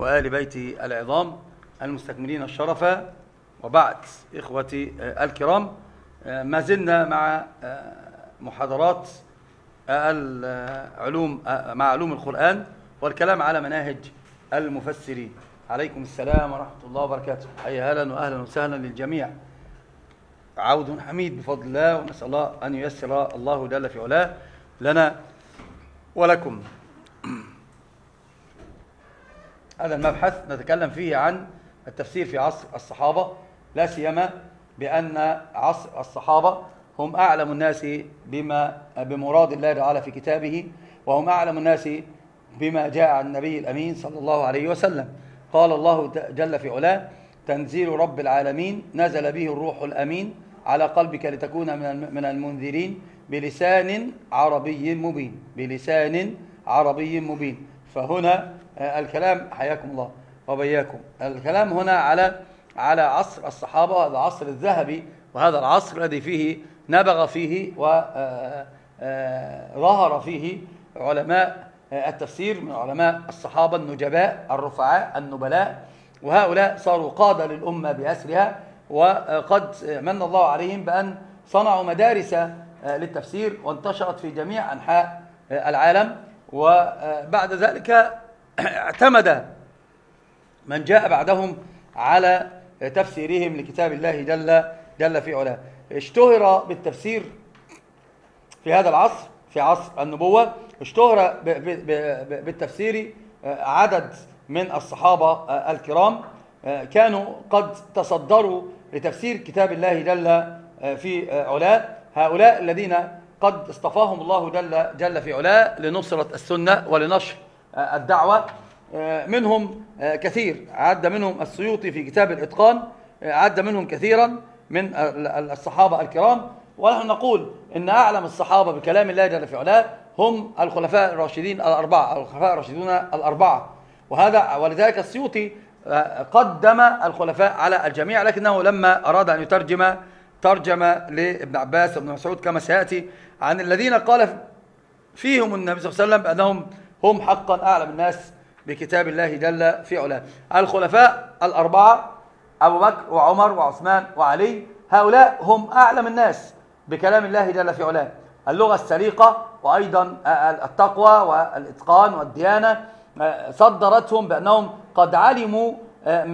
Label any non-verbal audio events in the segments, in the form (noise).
وآل بيته العظام المستكملين الشرف. وبعد إخوتي الكرام ما زلنا مع محاضرات العلوم مع علوم القرآن والكلام على مناهج المفسرين. عليكم السلام ورحمة الله وبركاته. حيا أهلا وأهلا وسهلا للجميع. عود حميد بفضل الله ونسأل الله أن ييسر الله جل في علاه لنا ولكم. هذا المبحث نتكلم فيه عن التفسير في عصر الصحابة لا سيما بأن عصر الصحابة هم أعلم الناس بما بمراد الله تعالى في كتابه وهم أعلم الناس بما جاء عن النبي الأمين صلى الله عليه وسلم. قال الله جل في علاه تنزيل رب العالمين نزل به الروح الأمين على قلبك لتكون من المنذرين بلسان عربي مبين بلسان عربي مبين. فهنا الكلام حياكم الله وبياكم. الكلام هنا على على عصر الصحابة العصر الذهبي وهذا العصر الذي فيه نبغ فيه وظهر فيه علماء التفسير من علماء الصحابة النجباء الرفعاء النبلاء. وهؤلاء صاروا قادة للأمة بأسرها وقد من الله عليهم بأن صنعوا مدارس للتفسير وانتشرت في جميع أنحاء العالم. وبعد ذلك (clears throat) اعتمد من جاء بعدهم على تفسيرهم لكتاب الله جل جل في علاه. اشتهر بالتفسير في هذا العصر في عصر النبوة اشتهر بالتفسير عدد من الصحابة الكرام كانوا قد تصدروا لتفسير كتاب الله جل في علاه. هؤلاء الذين قد اصطفاهم الله جل, جل في علاه لنصرة السنة ولنشر الدعوة منهم كثير. عد منهم السيوطي في كتاب الإتقان عد منهم كثيرا من الصحابة الكرام. ونحن نقول إن أعلم الصحابة بكلام الله جل في علاه هم الخلفاء الراشدين الأربعة الخلفاء الراشدون الأربعة. وهذا ولذلك السيوطي قدم الخلفاء على الجميع لكنه لما أراد أن يترجم ترجم لابن عباس وابن مسعود كما سيأتي عن الذين قال فيهم النبي صلى الله عليه وسلم بأنهم هم حقا أعلم الناس بكتاب الله جل في علاه. الخلفاء الأربعة أبو بكر وعمر وعثمان وعلي هؤلاء هم أعلم الناس بكلام الله جل في علاه. اللغة السليقة وأيضا التقوى والإتقان والديانة صدرتهم بأنهم قد علموا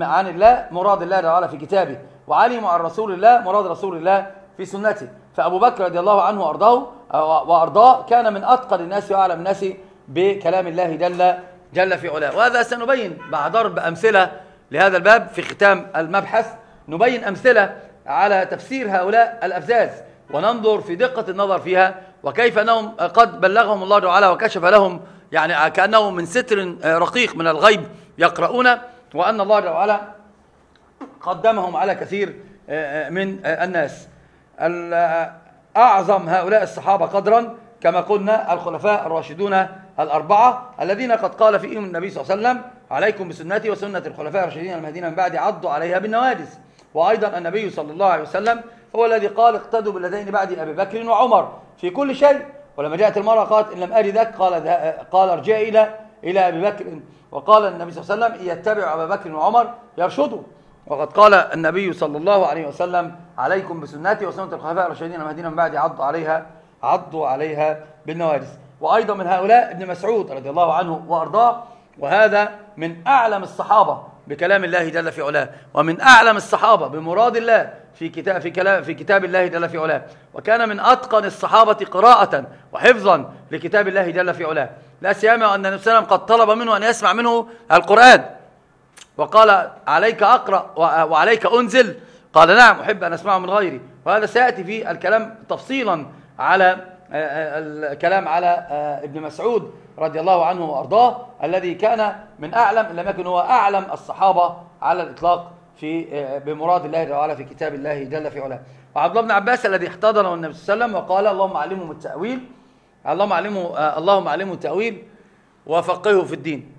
عن الله مراد الله تعالى في كتابه وعلموا عن رسول الله مراد رسول الله في سنته. فأبو بكر رضي الله عنه وأرضاه وأرضاه كان من أتقن الناس وأعلم الناس بكلام الله جل جل في علاه. وهذا سنبين مع ضرب أمثلة لهذا الباب في ختام المبحث. نبين أمثلة على تفسير هؤلاء الأفزاز وننظر في دقة النظر فيها وكيف أنهم قد بلغهم الله تعالى وكشف لهم يعني كأنه من ستر رقيق من الغيب يقرؤون وأن الله تعالى قدمهم على كثير من الناس. أعظم هؤلاء الصحابة قدرا كما قلنا الخلفاء الراشدون الأربعة الذين قد قال فيهم النبي صلى الله عليه وسلم عليكم بسنتي وسنة الخلفاء الراشدين المهديين من بعد عضوا عليها بالنواجس وأيضا النبي صلى الله عليه وسلم هو الذي قال اقتدوا بالذين بعد أبي بكر وعمر في كل شيء. ولما جاءت المرأة قالت إن لم أجدك. قال قال ارجع إلى إلى أبي بكر. وقال النبي صلى الله عليه وسلم يتبع أبا بكر وعمر يرشدوا. وقد قال النبي صلى الله عليه وسلم عليكم بسنتي وسنة الخلفاء الراشدين المهديين من بعد عضوا عليها عضوا عليها بالنواجس وأيضا من هؤلاء ابن مسعود رضي الله عنه وأرضاه وهذا من أعلم الصحابة بكلام الله جل في علاه ومن أعلم الصحابة بمراد الله في كتاب في كلام في كتاب الله جل في علاه. وكان من أتقن الصحابة قراءة وحفظا لكتاب الله جل في علاه. لا سيما أن النبي صلى الله عليه وسلم قد طلب منه أن يسمع منه القرآن. وقال عليك أقرأ وعليك أنزل. قال نعم أحب أن أسمعه من غيري. وهذا سيأتي في الكلام تفصيلا على الكلام على ابن مسعود رضي الله عنه وأرضاه الذي كان من أعلم لم يكن هو أعلم الصحابة على الإطلاق في بمراد الله تعالى في كتاب الله جل في علاه. وعبد الله بن عباس الذي احتضنه النبي صلى الله عليه وسلم وقال اللهم علمه التأويل اللهم علمه اللهم علمه التأويل وفقهه في الدين.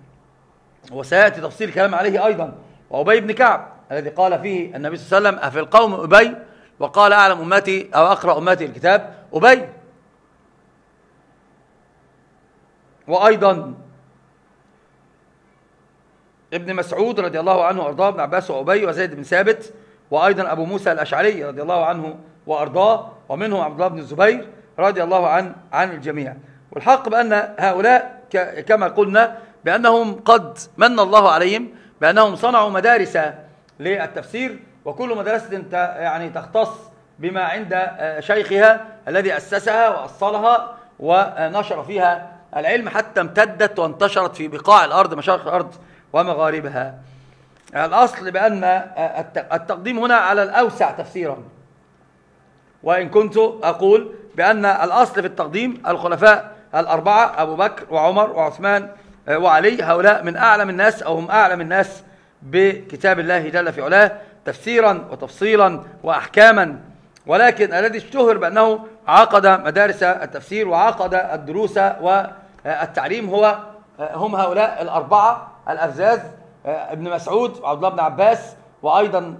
وسيأتي تفصيل كلام عليه أيضا. وأبي بن كعب الذي قال فيه النبي صلى الله عليه وسلم أفي القوم أبي؟ وقال أعلم أمتي أو أقرأ أمتي الكتاب أبي. وأيضا ابن مسعود رضي الله عنه وأرضاه ابن عباس وأبي وزيد بن ثابت وأيضا أبو موسى الأشعري رضي الله عنه وأرضاه ومنهم عبد الله بن الزبير رضي الله عن عن الجميع. والحق بأن هؤلاء كما قلنا بأنهم قد من الله عليهم بأنهم صنعوا مدارس للتفسير وكل مدرسة يعني تختص بما عند شيخها الذي أسسها وأصلها ونشر فيها العلم حتى امتدت وانتشرت في بقاع الأرض مشارق الأرض ومغاربها. الأصل بأن التقديم هنا على الأوسع تفسيرا. وإن كنت أقول بأن الأصل في التقديم الخلفاء الأربعة أبو بكر وعمر وعثمان وعلي هؤلاء من أعلم الناس أو هم أعلم الناس بكتاب الله جل في علاه تفسيرا وتفصيلا وأحكاما. ولكن الذي اشتهر بأنه عقد مدارس التفسير وعقد الدروس والتعليم هو هم هؤلاء الأربعة الأفزاز ابن مسعود وعبد الله بن عباس وأيضا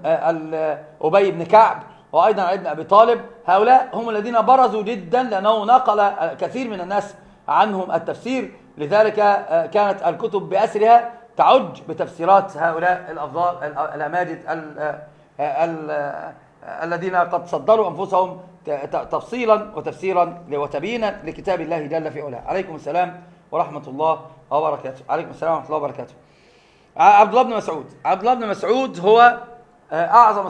أبي بن كعب وأيضا علي بن أبي طالب. هؤلاء هم الذين برزوا جدا لأنه نقل كثير من الناس عنهم التفسير. لذلك كانت الكتب بأسرها تعج بتفسيرات هؤلاء الأفضال الأماجد الذين قد صدروا أنفسهم تفصيلا وتفسيرا وتبيينا لكتاب الله جل في علاه. عليكم السلام ورحمة الله وبركاته. عليكم السلام ورحمة الله وبركاته. عبد الله بن مسعود. عبد الله بن مسعود هو آه، أعظم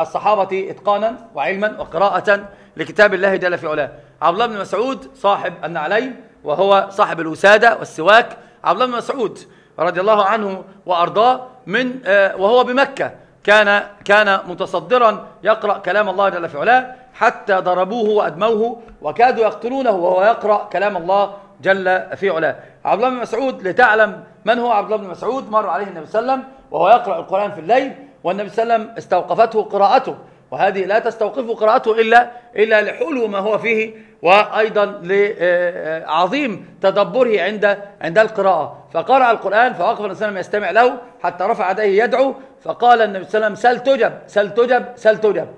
الصحابة إتقانا وعلما وقراءة لكتاب الله جل في علاه. عبد الله بن مسعود صاحب النعلين وهو صاحب الوسادة والسواك. عبد الله بن مسعود رضي الله عنه وأرضاه من آه، وهو بمكة. كان كان متصدرا يقرأ كلام الله جل في علاه حتى ضربوه وأدموه وكادوا يقتلونه وهو يقرأ كلام الله جل في علاه. عبد الله بن مسعود لتعلم من هو عبد الله بن مسعود مر عليه النبي صلى الله عليه وسلم وهو يقرأ القرآن في الليل والنبي صلى الله عليه وسلم استوقفته قراءته وهذه لا تستوقف قراءته إلا, إلا لحلو ما هو فيه وأيضا لعظيم تدبره عند عند القراءة. فقرأ القرآن فوقف النبي صلى الله عليه وسلم يستمع له حتى رفع يديه يدعو فقال النبي صلى الله عليه وسلم سل تجب سل تجب سل تجب.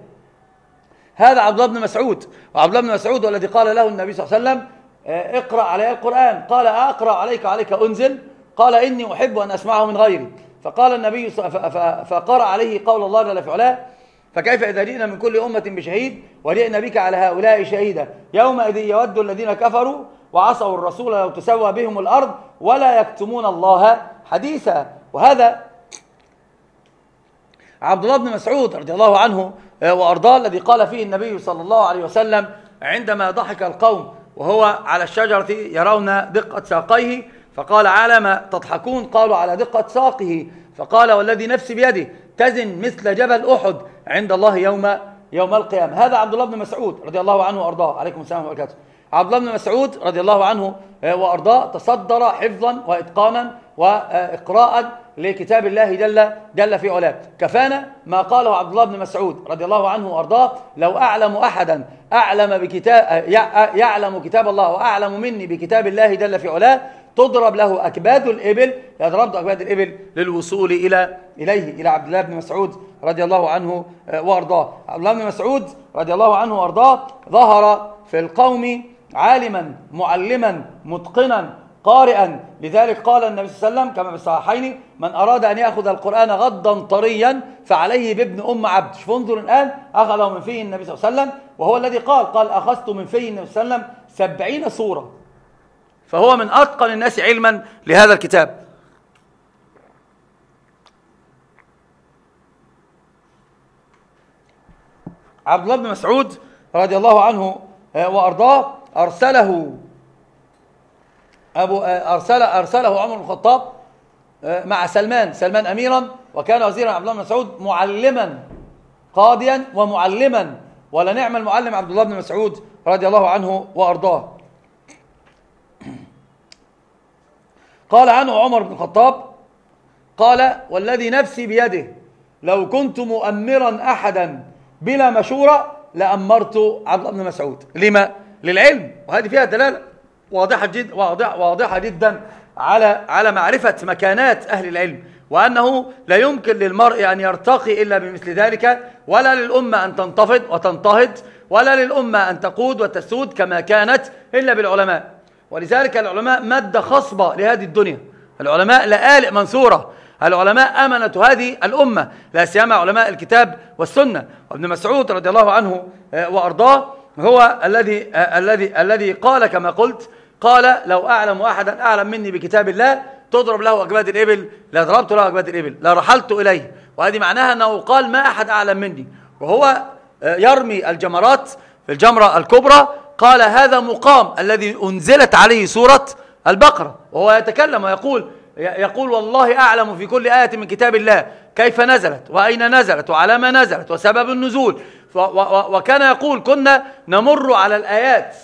هذا عبد الله بن مسعود. وعبد الله بن مسعود والذي قال له النبي صلى الله عليه وسلم آه، اقرأ علي القرآن. قال أقرأ عليك عليك أنزل. قال إني أحب أن أسمعه من غيري. فقال النبي فقرأ عليه قول الله جل في علاه فكيف إذا جئنا من كل أمة بشهيد وجئنا بك على هؤلاء شهيدا؟ يومئذ يود الذين كفروا وعصوا الرسول لو تسوى بهم الأرض ولا يكتمون الله حديثا. وهذا عبد الله بن مسعود رضي الله عنه آه، وأرضاه الذي قال فيه النبي صلى الله عليه وسلم عندما ضحك القوم وهو على الشجرة يرون دقة ساقيه فقال على ما تضحكون؟ قالوا على دقة ساقه. فقال والذي نفسي بيده تزن مثل جبل أحد عند الله يوم يوم القيامة. هذا عبد الله بن مسعود رضي الله عنه وأرضاه. عليكم السلام وبركاته عبد الله بن مسعود رضي الله عنه آه، وأرضاه تصدر حفظا وإتقانا وإقراء لكتاب الله جل جل في علاه. كفانا ما قاله عبد الله بن مسعود رضي الله عنه وأرضاه لو أعلم احدا أعلم بكتاب يعلم كتاب الله وأعلم مني بكتاب الله جل في علاه تضرب له أكباد الابل يضرب له أكباد الإبل للوصول إلى إليه إلى عبد الله بن مسعود رضي الله عنه آه، وأرضاه. عبد الله بن مسعود رضي الله عنه وأرضاه ظهر في القوم عالما معلما متقنا قارئا. لذلك قال النبي صلى الله عليه وسلم كما في الصحيحين من أراد أن يأخذ القرآن غضا طريا فعليه بابن أم عبد. شوف انظر الآن أخذه من فيه النبي صلى الله عليه وسلم وهو الذي قال قال أخذت من فيه النبي صلى الله عليه وسلم سبعين سورة. فهو من أتقن الناس علما لهذا الكتاب. عبد الله بن مسعود رضي الله عنه آه، وأرضاه أرسله أبو أرسل أرسله عمر بن الخطاب آه، مع سلمان سلمان أميرا وكان وزيرا عبد الله بن مسعود معلما قاضيا ومعلما ولا نعم المعلم عبد الله بن مسعود رضي الله عنه وأرضاه. قال عنه عمر بن الخطاب قال والذي نفسي بيده لو كنت مؤمرا أحدا بلا مشورة لأمرت عبد الله بن مسعود. لما؟ للعلم وهذه فيها دلالة. واضحة جدا واضح واضحة جدا على على معرفة مكانات أهل العلم وأنه لا يمكن للمرء أن يرتقي إلا بمثل ذلك ولا للأمة أن تنتفض وتنتهض ولا للأمة أن تقود وتسود كما كانت إلا بالعلماء. ولذلك العلماء مادة خصبة لهذه الدنيا. العلماء لآلئ منثورة العلماء أمنة هذه الأمة. لا سيما علماء الكتاب والسنة. وابن مسعود رضي الله عنه آه، وأرضاه هو الذي آه، الذي الذي قال كما قلت قال لو أعلم أحدا أعلم مني بكتاب الله تضرب له أجباد الإبل لا ضربت له أجباد الإبل لا رحلت إليه. وهذه معناها أنه قال ما أحد أعلم مني. وهو آه، يرمي الجمرات في الجمرة الكبرى. قال هذا مقام الذي أنزلت عليه سورة البقرة. وهو يتكلم ويقول يقول والله أعلم في كل آية من كتاب الله. كيف نزلت؟ وأين نزلت؟ وعلى ما نزلت؟ وسبب النزول. وكان يقول كنا نمر على الآيات.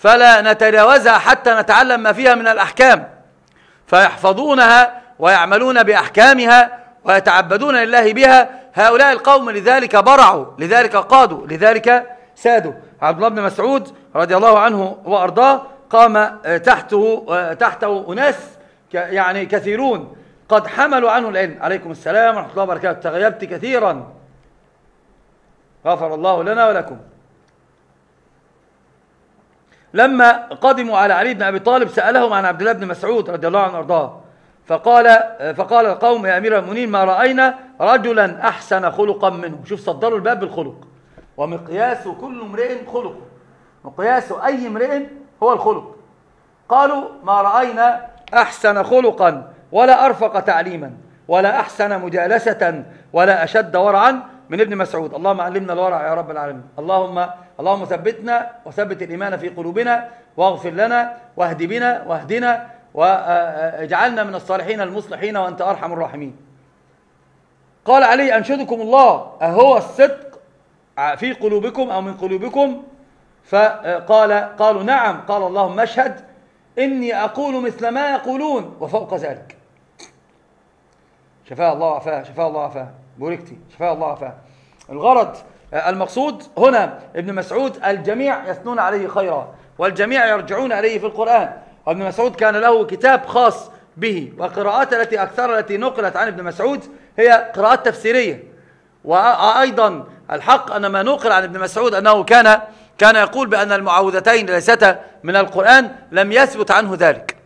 فلا نتجاوزها حتى نتعلم ما فيها من الأحكام. فيحفظونها ويعملون بأحكامها ويتعبدون لله بها. هؤلاء القوم لذلك برعوا لذلك قادوا لذلك سادوا. عبد الله بن مسعود رضي الله عنه وأرضاه قام تحته تحته أناس يعني كثيرون. قد حملوا عنه العلم. عليكم السلام ورحمة الله وبركاته. تغيبت كثيرا. غفر الله لنا ولكم. لما قدموا على علي بن أبي طالب سألهم عن عبد الله بن مسعود رضي الله عنه وأرضاه. فقال فقال القوم يا أمير المؤمنين ما رأينا رجلا أحسن خلقا منه شوف صدروا الباب بالخلق. ومقياس كل امرئ خلقه. مقياس أي امرئ هو الخلق. قالوا ما رأينا أحسن خلقا ولا أرفق تعليما ولا أحسن مجالسة ولا أشد ورعا من ابن مسعود. اللهم علمنا الورع يا رب العالمين. اللهم اللهم ثبتنا وثبت الإيمان في قلوبنا واغفر لنا واهد بنا واهدنا واجعلنا من الصالحين المصلحين وأنت أرحم الراحمين. قال علي أنشدكم الله أهو الصدق في قلوبكم أو من قلوبكم؟ فقال قالوا نعم. قال اللهم اشهد إني أقول مثل ما يقولون وفوق ذلك. شفاء الله وعفاه شفاء الله وعفاه بوركتي شفاء الله وعفاه الغرض المقصود هنا ابن مسعود الجميع يثنون عليه خيرا والجميع يرجعون عليه في القرآن. وابن مسعود كان له كتاب خاص به وقراءات التي أكثر التي نقلت عن ابن مسعود هي قراءات تفسيرية. وأيضا الحق أن ما نقل عن ابن مسعود أنه كان كان يقول بأن المعوذتين ليستا من القرآن لم يثبت عنه ذلك.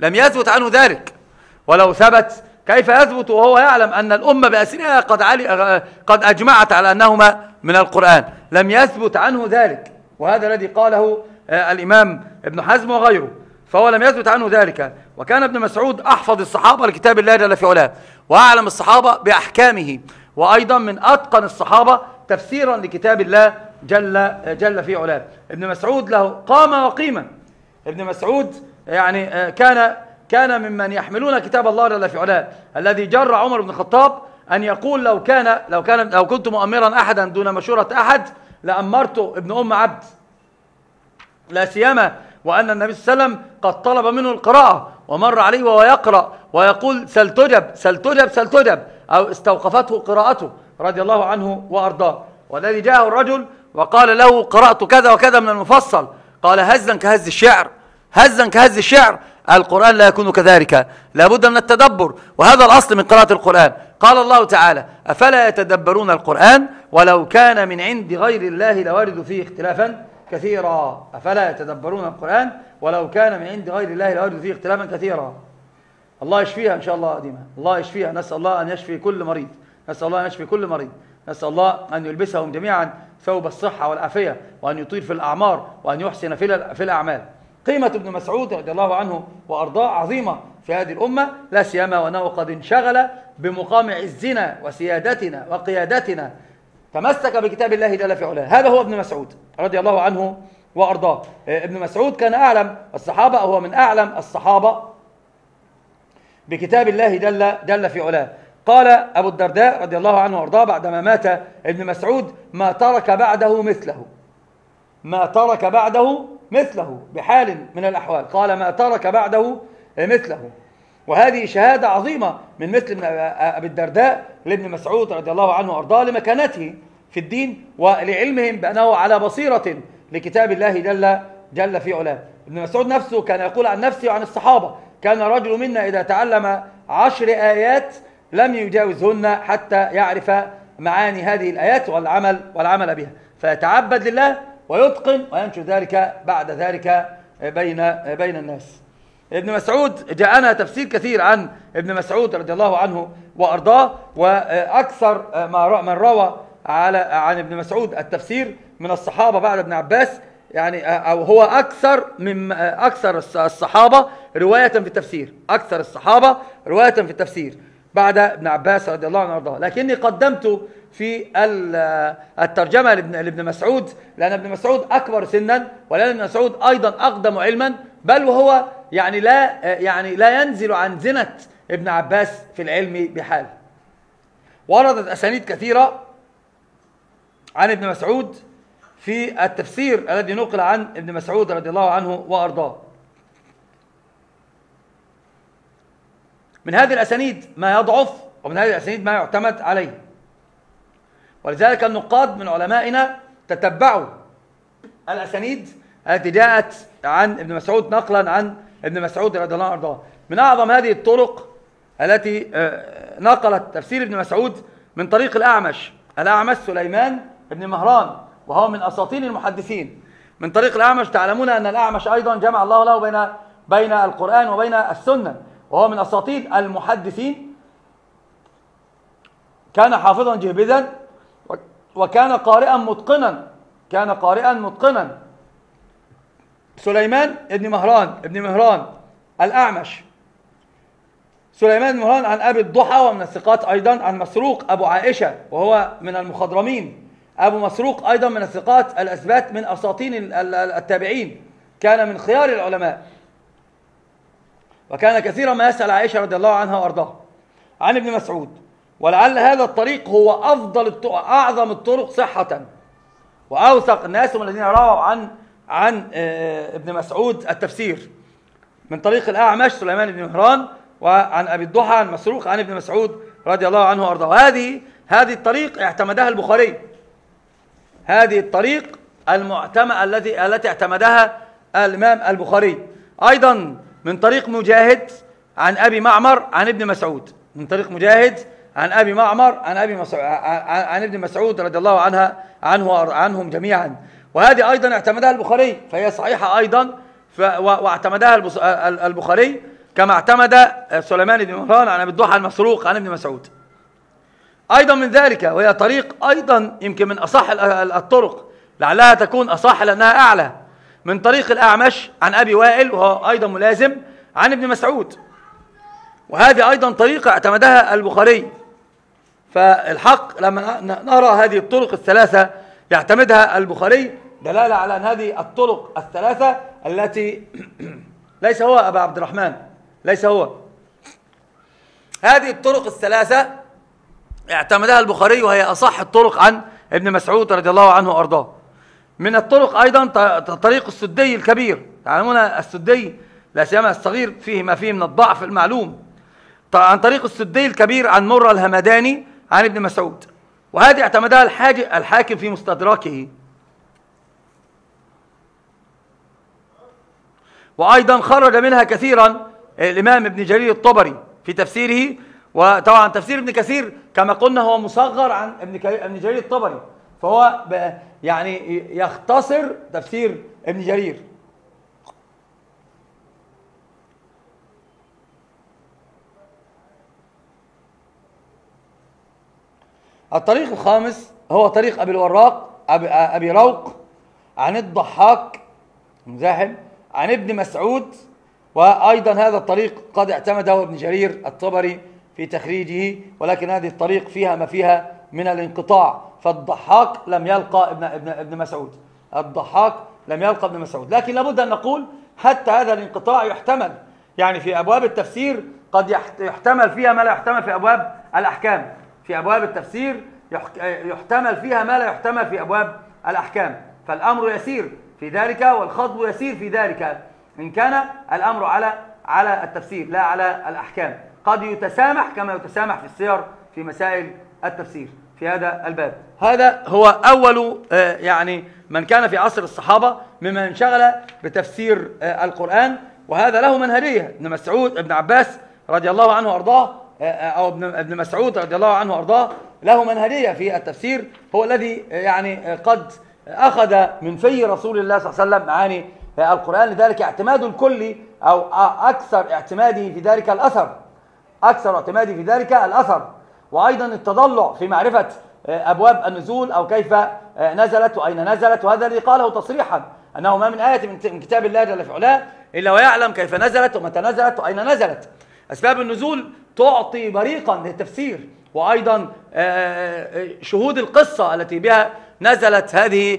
لم يثبت عنه ذلك. ولو ثبت كيف يثبت؟ وهو يعلم أن الأمة بأسرها قد, قد أجمعت على أنهما من القرآن. لم يثبت عنه ذلك. وهذا الذي قاله آه، الإمام ابن حزم وغيره. فهو لم يثبت عنه ذلك. وكان ابن مسعود أحفظ الصحابة لكتاب الله جل في علاه. وأعلم الصحابة بأحكامه. وأيضا من أتقن الصحابة تفسيرا لكتاب الله جل, جل في علاه. ابن مسعود له قامة وقيمة ابن مسعود يعني آه، كان كان ممن يحملون كتاب الله جل في علاه. الذي جر عمر بن الخطاب أن يقول لو كان لو كان لو كنت مؤمرا أحدا دون مشورة أحد لأمرت ابن أم عبد. لا سيما وأن النبي صلى الله عليه وسلم قد طلب منه القراءة ومر عليه وهو يقرأ ويقول سلتجب سلتجب سلتجب أو استوقفته قراءته رضي الله عنه وأرضاه. والذي جاءه الرجل وقال له قرأت كذا وكذا من المفصل قال هزا كهز الشعر. هزا كهز الشعر القرآن لا يكون كذلك. لابد من التدبر وهذا الأصل من قراءة القرآن. قال الله تعالى أفلا يتدبرون القرآن ولو كان من عند غير الله لوارد فيه اختلافا كثيرا. أفلا يتدبرون القرآن ولو كان من عند غير الله لوارد فيه اختلافا كثيرا. الله يشفيها إن شاء الله قديمة الله يشفيها. نسأل الله أن يشفي كل مريض. نسأل الله أن يشفي كل مريض. نسأل الله أن يلبسهم جميعا ثوب الصحة والعافية وأن يطيل في الأعمار وأن يحسن في الأعمال. قيمة ابن مسعود رضي الله عنه وأرضاه عظيمة في هذه الأمة لا سيما وأنه قد انشغل بمقام عزنا وسيادتنا وقيادتنا. تمسك بكتاب الله جل في علاه. هذا هو ابن مسعود رضي الله عنه وأرضاه. ابن مسعود كان أعلم الصحابة هو من أعلم الصحابة بكتاب الله جل, جل في علاه. قال أبو الدرداء رضي الله عنه وأرضاه بعدما مات ابن مسعود ما ترك بعده مثله. ما ترك بعده مثله بحال من الأحوال. قال ما ترك بعده مثله. وهذه شهادة عظيمة من مثل أبي الدرداء لابن مسعود رضي الله عنه وأرضاه لمكانته في الدين ولعلمهم بأنه على بصيرة لكتاب الله جل, جل في علاه. ابن مسعود نفسه كان يقول عن نفسه وعن الصحابة كان رجل منا إذا تعلم عشر آيات لم يجاوزهن حتى يعرف معاني هذه الآيات والعمل والعمل بها. فيتعبد لله ويتقن وينشر ذلك بعد ذلك بين بين الناس. ابن مسعود جاءنا تفسير كثير عن ابن مسعود رضي الله عنه وأرضاه وأكثر ما من روى على عن ابن مسعود التفسير من الصحابة بعد ابن عباس. يعني أو هو أكثر من أكثر الصحابة رواية في التفسير. أكثر الصحابة رواية في التفسير بعد ابن عباس رضي الله عنه وأرضاه. لكني قدمت في الترجمة لابن مسعود لأن ابن مسعود أكبر سنا ولأن ابن مسعود أيضا أقدم علما بل وهو يعني لا يعني لا ينزل عن زنة ابن عباس في العلم بحال. وردت أسانيد كثيرة عن ابن مسعود في التفسير الذي نقل عن ابن مسعود رضي الله عنه وأرضاه. من هذه الأسانيد ما يضعف ومن هذه الأسانيد ما يعتمد عليه. ولذلك النقاد من علمائنا تتبعوا الأسانيد التي جاءت عن ابن مسعود نقلا عن ابن مسعود رضي الله عنه. من أعظم هذه الطرق التي آه، نقلت تفسير ابن مسعود من طريق الأعمش. الأعمش سليمان بن مهران وهو من أساطين المحدثين. من طريق الأعمش تعلمون أن الأعمش أيضا جمع الله له بين بين القرآن وبين السنة. وهو من أساطين المحدثين. كان حافظا جهبذا وكان قارئا متقنا. كان قارئا متقنا. سليمان ابن مهران ابن مهران الأعمش. سليمان بن مهران عن أبي الضحى ومن الثقات أيضا عن مسروق أبو عائشة وهو من المخضرمين. أبو مسروق أيضا من الثقات الأثبات من أساطين التابعين. كان من خيار العلماء. وكان كثيرا ما يسأل عائشة رضي الله عنها وأرضاها. عن ابن مسعود. ولعل هذا الطريق هو أفضل أعظم الطرق صحة. وأوثق الناس هم الذين رووا عن عن آه، ابن مسعود التفسير. من طريق الأعمش سليمان بن مهران وعن أبي الضحى عن مسروق عن ابن مسعود رضي الله عنه وأرضاه. هذه هذه الطريق اعتمدها البخاري. هذه الطريق المعتمد التي التي اعتمدها الإمام البخاري. أيضا من طريق مجاهد عن أبي معمر عن ابن مسعود. من طريق مجاهد عن أبي معمر عن أبي مسعود عن ابن مسعود رضي الله عنها عنه عنهم جميعا. وهذه أيضا اعتمدها البخاري فهي صحيحة أيضا واعتمدها البخاري كما اعتمد سليمان بن مهران عن أبي الضحى المسروق عن ابن مسعود. أيضا من ذلك وهي طريق أيضا يمكن من أصح الطرق لعلها تكون أصح لأنها أعلى. من طريق الأعمش عن أبي وائل وهو أيضا ملازم عن ابن مسعود. وهذه أيضا طريقة اعتمدها البخاري. فالحق لما نرى هذه الطرق الثلاثة يعتمدها البخاري دلالة على أن هذه الطرق الثلاثة التي (clears throat) ليس هو أبا عبد الرحمن ليس هو. هذه الطرق الثلاثة اعتمدها البخاري وهي أصح الطرق عن ابن مسعود رضي الله عنه وأرضاه. من الطرق أيضا طريق السدي الكبير. تعلمون السدي لا سيما الصغير فيه ما فيه من الضعف المعلوم. عن طريق السدي الكبير عن مرة الهمداني عن ابن مسعود. وهذه اعتمدها الحاكم في مستدركه. وأيضا خرج منها كثيرا الإمام ابن جرير الطبري في تفسيره. وطبعا تفسير ابن كثير كما قلنا هو مصغر عن ابن ابن جرير الطبري. فهو يعني يختصر تفسير ابن جرير. الطريق الخامس هو طريق أبي الوراق أبي, أبي روق عن الضحاك مزاحم عن ابن مسعود وأيضا هذا الطريق قد اعتمده ابن جرير الطبري في تخريجه ولكن هذه الطريق فيها ما فيها من الانقطاع. فالضحاك لم يلقى ابن, ابن, ابن مسعود. الضحاك لم يلقى ابن مسعود. لكن لابد أن نقول حتى هذا الانقطاع يحتمل. يعني في أبواب التفسير قد يحتمل فيها ما لا يحتمل في أبواب الأحكام. في أبواب التفسير يحتمل فيها ما لا يحتمل في أبواب الأحكام. فالأمر يسير في ذلك والخطب يسير في ذلك إن كان الأمر على على التفسير لا على الأحكام. قد يتسامح كما يتسامح في السير في مسائل التفسير في هذا الباب. هذا هو أول آه، يعني من كان في عصر الصحابة ممن انشغل بتفسير آه، القرآن وهذا له منهجية. ابن مسعود ابن عباس رضي الله عنه وأرضاه آه، أو ابن مسعود رضي الله عنه وأرضاه له منهجية في التفسير هو الذي يعني قد أخذ من في رسول الله صلى الله عليه وسلم معاني القرآن لذلك اعتماد الكل أو أكثر اعتماده في ذلك الأثر أكثر اعتماده في ذلك الأثر. وأيضا التضلع في معرفة آه، أبواب النزول أو كيف آه، نزلت وأين نزلت وهذا الذي قاله تصريحا أنه ما من آية من كتاب الله جل في علاه إلا ويعلم كيف نزلت ومتى نزلت وأين نزلت. أسباب النزول تعطي بريقا للتفسير وأيضا آه، شهود القصة التي بها نزلت هذه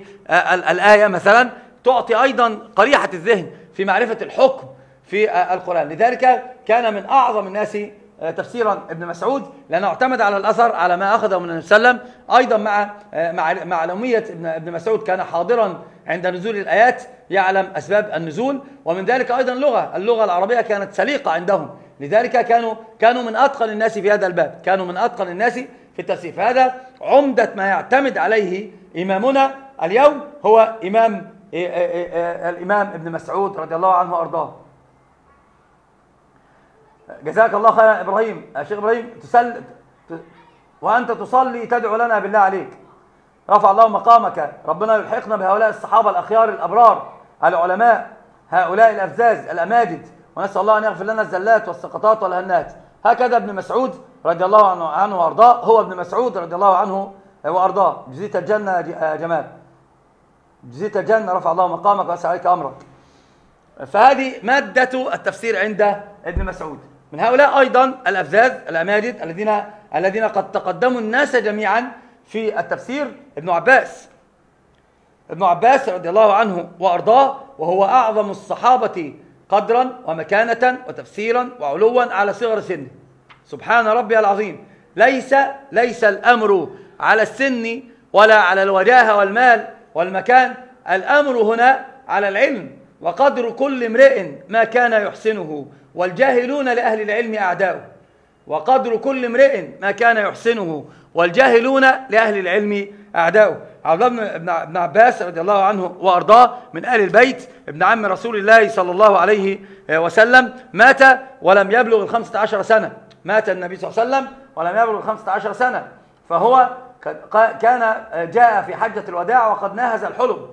الآية مثلا تعطي أيضا قريحة الذهن في معرفة الحكم في القرآن. لذلك كان من أعظم الناس آه، تفسيرا ابن مسعود لأنه اعتمد على الأثر على ما أخذه من النبي صلى الله عليه وسلم. أيضا مع آه، مع معلومية ابن مسعود كان حاضرا عند نزول الآيات يعلم أسباب النزول. ومن ذلك أيضا اللغة اللغة العربية كانت سليقة عندهم. لذلك كانوا كانوا من أتقن الناس في هذا الباب. كانوا من أتقن الناس في التفسير فهذا عمدة ما يعتمد عليه إمامنا اليوم هو إمام آه، الإمام ابن مسعود رضي الله عنه وأرضاه. جزاك الله خيرا إبراهيم. يا شيخ إبراهيم تسل وأنت تصلي تدعو لنا بالله عليك. رفع الله مقامك. ربنا يلحقنا بهؤلاء الصحابة الأخيار الأبرار العلماء هؤلاء الأفزاز الأماجد. ونسأل الله أن يغفر لنا الزلات والسقطات والهنات. هكذا ابن مسعود رضي الله عنه, عنه وأرضاه. هو ابن مسعود رضي الله عنه وأرضاه. جزيت الجنة يا جمال جزيت الجنة رفع الله مقامك وأسأل عليك أمرك. فهذه مادة التفسير عند ابن مسعود. من هؤلاء أيضا الأفزاز الأماجد الذين الذين قد تقدموا الناس جميعا في التفسير. ابن عباس. ابن عباس رضي الله عنه وأرضاه وهو أعظم الصحابة قدرا ومكانة وتفسيرا وعلوا على صغر سنه. سبحان ربي العظيم. ليس ليس الأمر على السن ولا على الوجاهة والمال والمكان. الأمر هنا على العلم. وقدر كل امرئ ما كان يحسنه. والجاهلون لأهل العلم أعداؤه وقدر كل امرئ ما كان يحسنه. والجاهلون لأهل العلم أعداؤه عبد الله بن عباس رضي الله عنه وأرضاه من أهل البيت. ابن عم رسول الله صلى الله عليه وسلم. مات ولم يبلغ الخمسة عشر سنة. مات النبي صلى الله عليه وسلم ولم يبلغ الخمسة عشر سنة. فهو كان جاء في حجة الوداع وقد ناهز الحلم.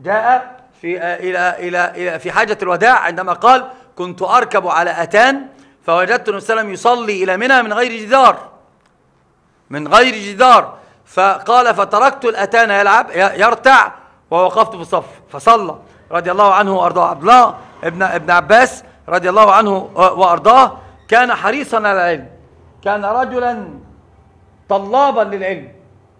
جاء في إلى إلى إلى في حجة الوداع عندما قال كنت أركب على أتان فوجدت النبي صلى الله عليه وسلم يصلي إلى منى من غير جدار. من غير جدار. فقال فتركت الأتان يلعب يرتع ووقفت في الصف. فصلى رضي الله عنه وأرضاه. عبد الله ابن ابن عباس رضي الله عنه وأرضاه كان حريصا على العلم. كان رجلا طلابا للعلم.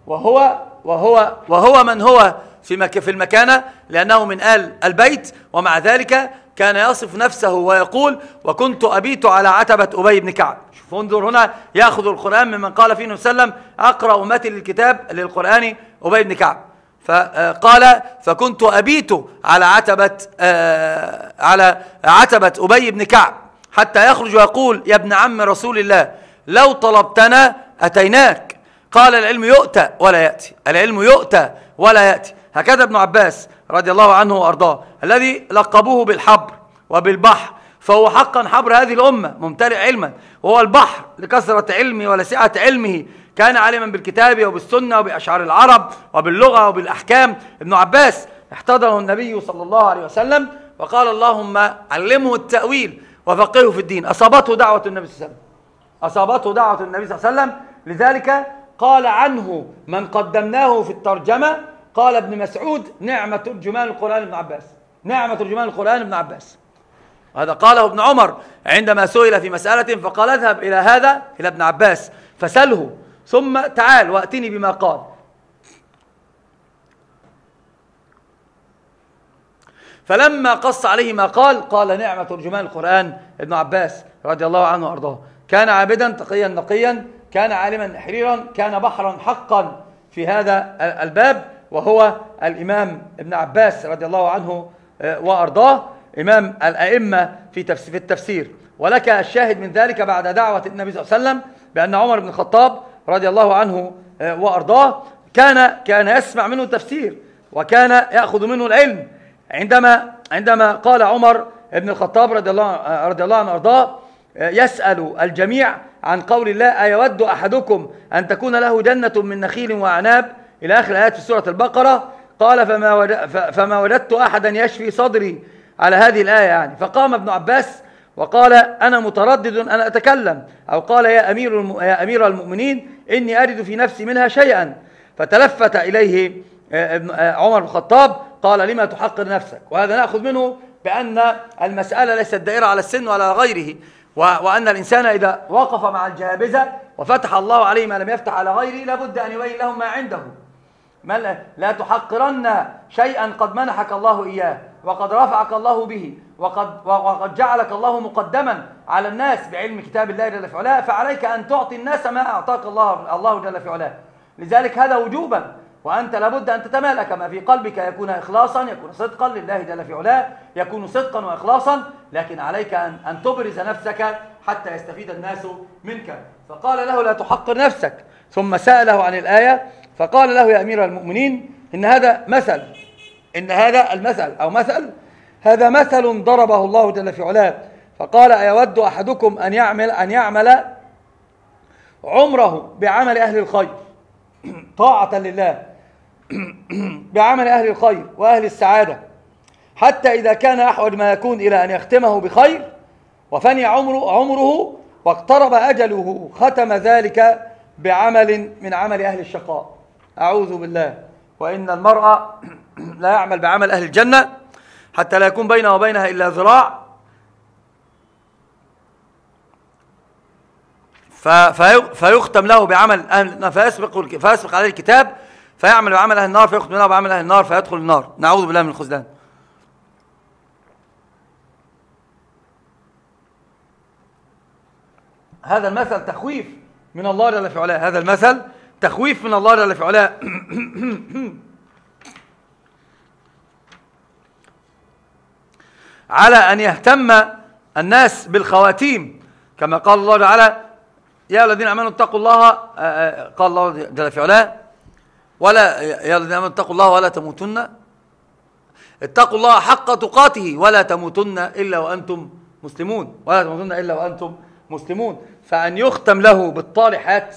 وهو وهو وهو من هو في في المكانة لأنه من آل البيت. ومع ذلك كان يصف نفسه ويقول وكنت أبيت على عتبة أبي بن كعب. شوف انظر هنا يأخذ القرآن ممن قال فيه وسلم أقرأ أمتي للكتاب للقرآن أبي بن كعب. فقال فكنت أبيت على عتبة آه، على عتبة أبي بن كعب حتى يخرج ويقول يا ابن عم رسول الله لو طلبتنا أتيناك. قال العلم يؤتى ولا يأتي. العلم يؤتى ولا يأتي. هكذا ابن عباس رضي الله عنه وأرضاه الذي لقبوه بالحبر وبالبحر فهو حقا حبر هذه الأمة ممتلئ علما. وهو البحر لكثرة علمه ولسعة علمه. كان عالما بالكتاب وبالسنة وبأشعار العرب وباللغة وبالأحكام. ابن عباس احتضره النبي صلى الله عليه وسلم وقال اللهم علمه التأويل وفقهه في الدين. أصابته دعوة النبي صلى الله عليه وسلم. أصابته دعوة النبي صلى الله عليه وسلم. لذلك قال عنه من قدمناه في الترجمة قال ابن مسعود نعمة ترجمان القرآن ابن عباس. نعمة ترجمان القرآن ابن عباس. هذا قاله ابن عمر عندما سئل في مسألة فقال اذهب إلى هذا إلى ابن عباس فسله ثم تعال وأتني بما قال. فلما قص عليه ما قال قال نعمة ترجمان القرآن ابن عباس رضي الله عنه وأرضاه. كان عابدا تقيا نقيا كان عالما حريرا كان بحرا حقا في هذا الباب وهو الإمام ابن عباس رضي الله عنه آه، وأرضاه. إمام الأئمة في التفسير. ولك الشاهد من ذلك بعد دعوة النبي صلى الله عليه وسلم بأن عمر بن الخطاب رضي الله عنه آه، وأرضاه كان كان يسمع منه التفسير وكان يأخذ منه العلم. عندما عندما قال عمر بن الخطاب رضي الله آه، رضي الله عنه وأرضاه يسأل الجميع عن قول الله أيود أحدكم أن تكون له جنة من نخيل وأعناب؟ إلى آخر الآيات في سورة البقرة. قال فما, فما وجدت أحدا يشفي صدري على هذه الآية يعني. فقام ابن عباس وقال أنا متردد أن أتكلم. أو قال يا أمير, الم... يا أمير المؤمنين إني أرد في نفسي منها شيئا. فتلفت إليه آه، آه، عمر بن الخطاب قال لما تحقر نفسك؟ وهذا نأخذ منه بأن المسألة ليست دائرة على السن ولا غيره. وأن الإنسان إذا وقف مع الجهابزة وفتح الله عليه ما لم يفتح على غيره لابد أن يبين لهم ما عنده. ما لا تحقرن شيئا قد منحك الله إياه. وقد رفعك الله به وقد, وقد جعلك الله مقدما على الناس بعلم كتاب الله جل في علاه فعليك أن تعطي الناس ما أعطاك الله, الله جل في علاه. لذلك هذا وجوبا وأنت لابد أن تتمالك ما في قلبك يكون إخلاصا يكون صدقا لله جل في علاه يكون صدقا وإخلاصا لكن عليك أن, أن تبرز نفسك حتى يستفيد الناس منك. فقال له لا تحقر نفسك. ثم سأله عن الآية فقال له يا أمير المؤمنين إن هذا مثل. إن هذا المثل أو مثل هذا مثل ضربه الله جل في علاه. فقال أيود أحدكم أن يعمل أن يعمل عمره بعمل أهل الخير؟ (clears throat) طاعة لله. (clears throat) بعمل أهل الخير وأهل السعادة. حتى إذا كان أحوج ما يكون إلى أن يختمه بخير وفني عمره, عمره واقترب أجله ختم ذلك بعمل من عمل أهل الشقاء. أعوذ بالله. وإن المرأة (clears throat) (clears throat) لا يعمل بعمل أهل الجنة حتى لا يكون بينه وبينها إلا ذراع. فيختم له بعمل أهل فيسبق, فيسبق عليه الكتاب فيعمل بعمل أهل النار فيختم له بعمل أهل النار فيدخل النار. نعوذ بالله من الخذلان هذا المثل تخويف من الله جل في علاه. هذا المثل تخويف من الله جل في علاه. (clears throat) على أن يهتم الناس بالخواتيم كما قال الله تعالى يا الذين آمنوا اتقوا الله آه، آه، قال الله جل في علاه ولا يا الذين آمنوا اتقوا الله ولا تموتن اتقوا الله حق تقاته ولا تموتن إلا وأنتم مسلمون ولا تموتن إلا وأنتم مسلمون. فأن يختم له بالطالحات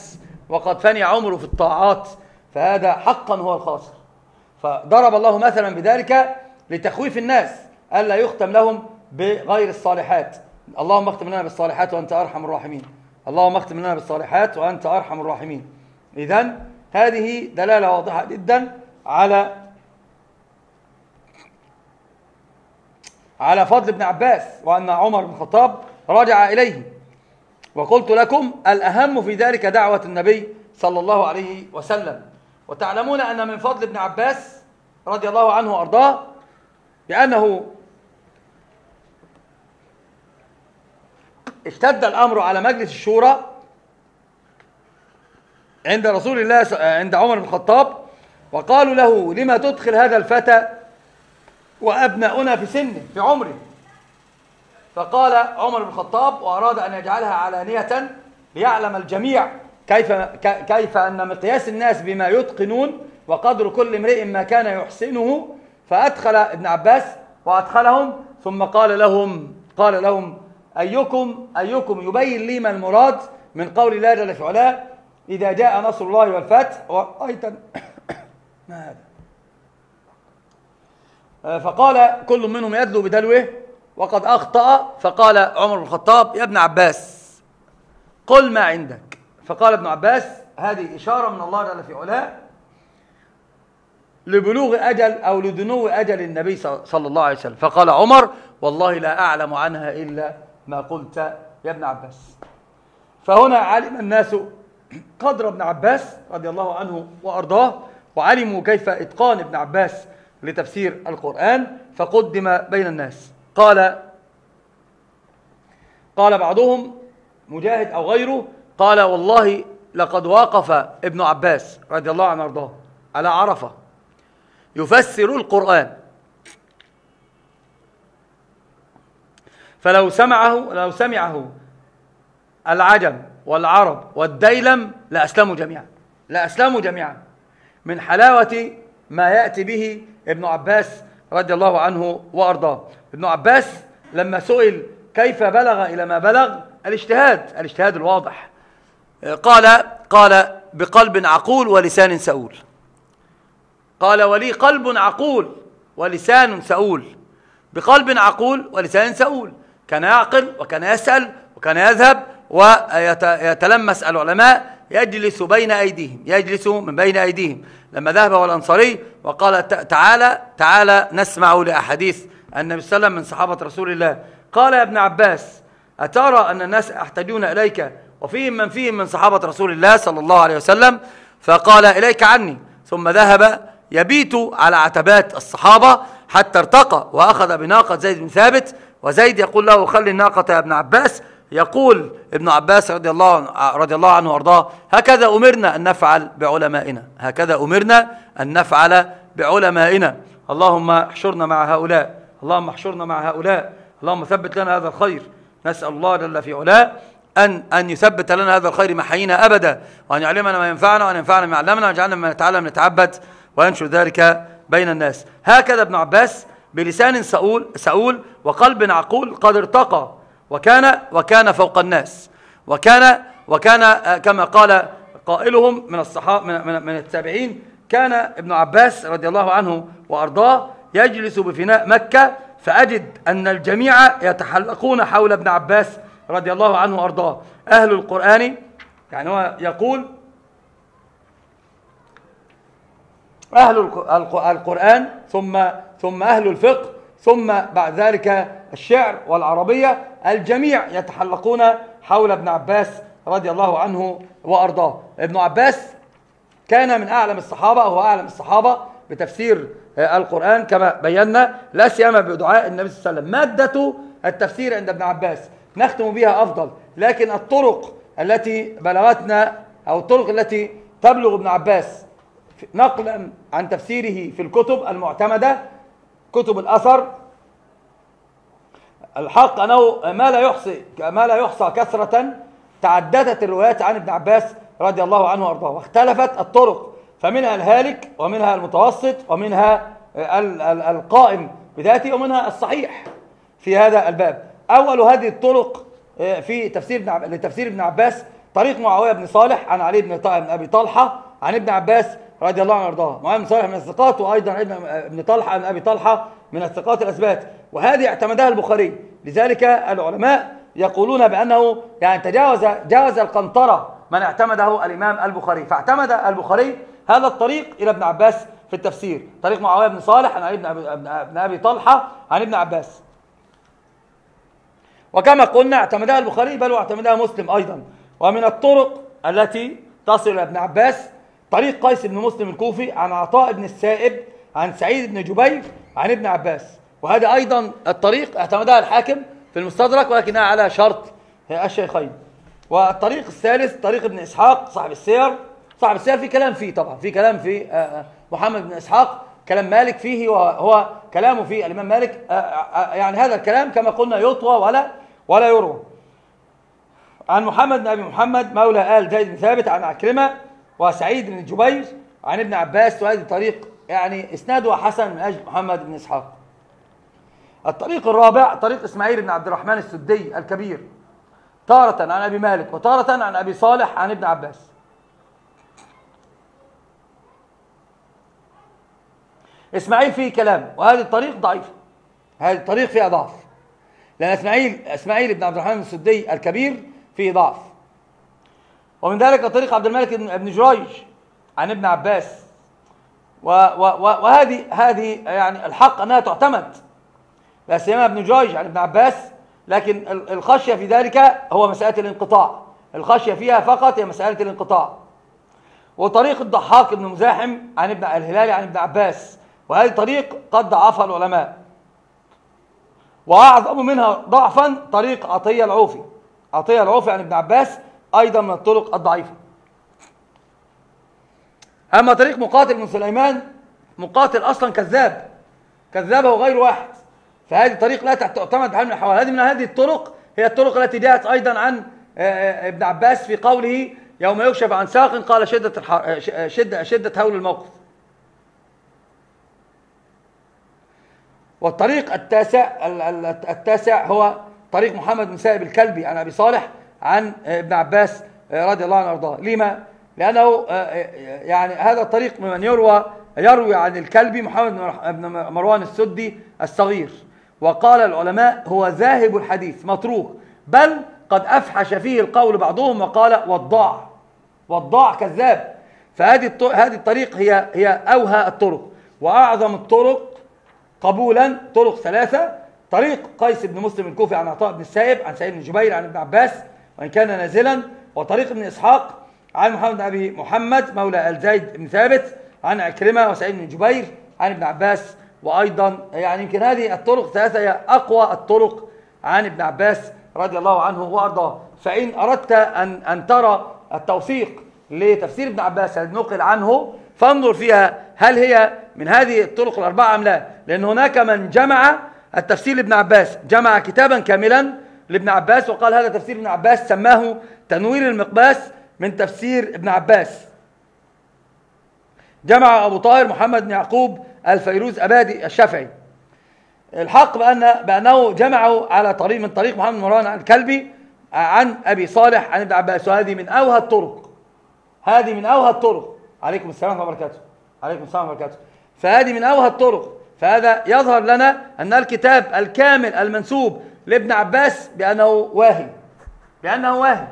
وقد فني عمره في الطاعات فهذا حقا هو الخاسر. فضرب الله مثلا بذلك لتخويف الناس. ألا يختم لهم بغير الصالحات. اللهم اختم لنا بالصالحات وأنت أرحم الراحمين. اللهم اختم لنا بالصالحات وأنت أرحم الراحمين. إذن هذه دلالة واضحة جدا على على فضل ابن عباس وأن عمر بن الخطاب رجع إليه. وقلت لكم الأهم في ذلك دعوة النبي صلى الله عليه وسلم. وتعلمون أن من فضل ابن عباس رضي الله عنه وأرضاه بأنه اشتد الأمر على مجلس الشورى عند رسول الله عند عمر بن الخطاب وقالوا له لما تدخل هذا الفتى وأبناؤنا في سنه في عمره؟ فقال عمر بن الخطاب وأراد أن يجعلها علانية ليعلم الجميع كيف, كيف أن مقياس الناس بما يتقنون وقدر كل امرئ ما كان يحسنه. فأدخل ابن عباس وأدخلهم ثم قال لهم قال لهم أيكم أيكم يبين لي ما المراد من قول الله جل في علاه إذا جاء نصر الله والفتح ورأيت (coughs) ما هذا؟ آه، فقال كل منهم يدلو بدلوه وقد أخطأ فقال عمر بن الخطاب يا ابن عباس قل ما عندك. فقال ابن عباس هذه إشارة من الله جل في علاه لبلوغ أجل أو لدنو أجل النبي صلى الله عليه وسلم. فقال عمر والله لا أعلم عنها إلا ما قلت يا ابن عباس. فهنا علم الناس قدر ابن عباس رضي الله عنه وأرضاه وعلموا كيف إتقان ابن عباس لتفسير القرآن فقدم بين الناس. قال قال بعضهم مجاهد أو غيره قال والله لقد وقف ابن عباس رضي الله عنه وأرضاه على عرفة يفسر القرآن. فلو سمعه لو سمعه العجم والعرب والديلم لأسلموا جميعا. لأسلموا جميعا. من حلاوة ما يأتي به ابن عباس رضي الله عنه وأرضاه. ابن عباس لما سئل كيف بلغ إلى ما بلغ؟ الاجتهاد الاجتهاد الواضح. قال قال بقلب عقول ولسان سؤول. قال ولي قلب عقول ولسان سؤول. بقلب عقول ولسان سؤول. كان يعقل وكان يسأل وكان يذهب ويتلمس العلماء يجلس بين أيديهم يجلس من بين أيديهم. لما ذهب هو الأنصاري وقال تعالى تعالى نسمع لأحاديث النبي صلى الله عليه وسلم من صحابة رسول الله. قال يا ابن عباس أترى أن الناس يحتاجون إليك وفيهم من فيهم من صحابة رسول الله صلى الله عليه وسلم؟ فقال إليك عني. ثم ذهب يبيت على عتبات الصحابة حتى ارتقى وأخذ بناقة زيد بن ثابت وزيد يقول له خلي الناقة يا ابن عباس. يقول ابن عباس رضي الله رضي الله عنه وارضاه هكذا أمرنا أن نفعل بعلمائنا هكذا أمرنا أن نفعل بعلمائنا. اللهم احشرنا مع هؤلاء اللهم احشرنا مع هؤلاء اللهم ثبت لنا هذا الخير. نسأل الله جل في علاه أن أن يثبت لنا هذا الخير محيينا أبدا وأن يعلمنا ما ينفعنا وأن ينفعنا ما علمنا ويجعلنا من نتعلم نتعبد وينشر ذلك بين الناس. هكذا ابن عباس بلسان سؤول, سؤول وقلب عقول قد ارتقى وكان وكان فوق الناس وكان وكان آه، كما قال قائلهم من الصحابة من, من, التابعين كان ابن عباس رضي الله عنه وأرضاه يجلس بفناء مكة فأجد أن الجميع يتحلقون حول ابن عباس رضي الله عنه وأرضاه. أهل القرآن يعني هو يقول أهل القرآن ثم ثم أهل الفقه ثم بعد ذلك الشعر والعربية الجميع يتحلقون حول ابن عباس رضي الله عنه وأرضاه. ابن عباس كان من أعلم الصحابة هو أعلم الصحابة بتفسير القرآن كما بينا لا سيما بدعاء النبي صلى الله عليه وسلم. مادة التفسير عند ابن عباس نختم بها أفضل لكن الطرق التي بلغتنا أو الطرق التي تبلغ ابن عباس نقلا عن تفسيره في الكتب المعتمدة كتب الأثر. الحق أنه ما لا يحصي ما لا يحصى كثرة تعددت الروايات عن ابن عباس رضي الله عنه وأرضاه. واختلفت الطرق فمنها الهالك ومنها المتوسط ومنها القائم بذاته ومنها الصحيح في هذا الباب. أول هذه الطرق آه، في تفسير ابن لتفسير ابن عباس طريق معاوية بن صالح عن علي بن أبي طلحة عن ابن عباس رضي الله عنه وارضاه. معاوية بن صالح من الثقات وأيضا ابن طلحة عن أبي طلحة من الثقات الأثبات. وهذه اعتمدها البخاري. لذلك العلماء يقولون بأنه يعني تجاوز جاوز القنطرة من اعتمده الإمام البخاري. فاعتمد البخاري هذا الطريق إلى ابن عباس في التفسير. طريق معاوية بن صالح عن علي بن أبي طلحة عن ابن عباس. وكما قلنا اعتمدها البخاري بل واعتمدها مسلم أيضا. ومن الطرق التي تصل إلى ابن عباس طريق قيس بن مسلم الكوفي عن عطاء بن السائب عن سعيد بن جبير عن ابن عباس. وهذا أيضا الطريق اعتمدها الحاكم في المستدرك ولكنها على شرط. الشيخين والطريق الثالث طريق ابن إسحاق صاحب السير. صاحب السير في كلام فيه طبعا في كلام في آه، آه، محمد بن إسحاق كلام مالك فيه وهو كلامه في الإمام مالك. آه، يعني هذا الكلام كما قلنا يطوى ولا ولا يروى. عن محمد بن أبي محمد مولى آل زيد بن ثابت عن عكرمة وسعيد بن جبير عن ابن عباس وهذه طريق يعني إسناده حسن من أجل محمد بن إسحاق. الطريق الرابع طريق إسماعيل بن عبد الرحمن السدي الكبير تارة عن أبي مالك وتارة عن أبي صالح عن ابن عباس. إسماعيل فيه كلام وهذه الطريق ضعيفة هذه الطريق فيها ضعف لأن إسماعيل إسماعيل بن عبد الرحمن السدي الكبير فيه ضعف. ومن ذلك طريق عبد الملك بن جريج عن ابن عباس. وهذه هذه يعني الحق أنها تعتمد لا سيما ابن جريج عن ابن عباس لكن الخشية في ذلك هو مسألة الانقطاع. الخشية فيها فقط هي مسألة الانقطاع. وطريق الضحاك بن مزاحم عن ابن الهلالي عن ابن عباس. وهذه طريق قد ضعفها العلماء. وأعظم منها ضعفا طريق عطية العوفي. عطية العوفي عن ابن عباس أيضا من الطرق الضعيفة. أما طريق مقاتل من سليمان مقاتل أصلا كذاب كذابه غير واحد. فهذه طريق لا تعتمد بحال من الحوال هذه من هذه الطرق هي الطرق التي جاءت أيضا عن آه، آه، ابن عباس في قوله يوم يكشف عن ساق قال شدة, الحر... شدة, شدة هول الموقف. والطريق التاسع التاسع هو طريق محمد بن سائب الكلبي عن أبي صالح. عن ابن عباس رضي الله عنه وأرضاه. لما؟ لأنه يعني هذا الطريق ممن يروى يروي عن الكلبي محمد بن مروان السدي الصغير. وقال العلماء هو ذاهب الحديث متروك بل قد أفحش فيه القول بعضهم وقال وضاع وضاع كذاب. فهذه هذه الطريق هي هي أوهى الطرق. وأعظم الطرق قبولا طرق ثلاثة. طريق قيس بن مسلم الكوفي عن عطاء بن السائب عن سعيد بن جبير عن ابن عباس. وإن كان نازلا وطريق ابن إسحاق عن محمد بن أبي محمد مولى الزيد بن ثابت عن عكرمة وسعيد بن جبير عن ابن عباس وأيضا يعني يمكن هذه الطرق الثلاثة هي أقوى الطرق عن ابن عباس رضي الله عنه وأرضاه. فإن أردت أن, أن ترى التوثيق لتفسير ابن عباس الذي نقل عنه فانظر فيها هل هي من هذه الطرق الأربعة أم لا. لأن هناك من جمع التفسير لابن عباس جمع كتابا كاملا لابن عباس وقال هذا تفسير ابن عباس سماه تنوير المقباس من تفسير ابن عباس. جمع أبو طاهر محمد بن يعقوب الفيروز أبادي الشافعي. الحق بأن بأنه جمعوا على طريق من طريق محمد مروان الكلبي عن أبي صالح عن ابن عباس. وهذه من أوهى الطرق. هذه من أوهى الطرق. عليكم السلام وبركاته. عليكم السلام وبركاته. فهذه من أوهى الطرق. فهذا يظهر لنا أن الكتاب الكامل المنسوب لابن عباس بأنه واهي. بأنه واهي.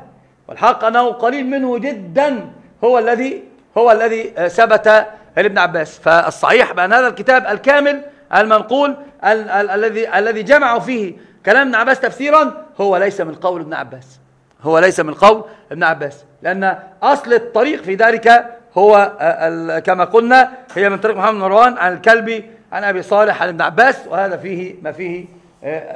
والحق أنه قليل منه جدا. هو الذي هو الذي ثبت لابن عباس. فالصحيح بأن هذا الكتاب الكامل المنقول الذي الذي جمعوا فيه كلام ابن عباس تفسيرا هو ليس من قول ابن عباس. هو ليس من قول ابن عباس. لأن أصل الطريق في ذلك هو كما قلنا هي من طريق محمد مروان عن الكلبي عن أبي صالح عن ابن عباس. وهذا فيه ما فيه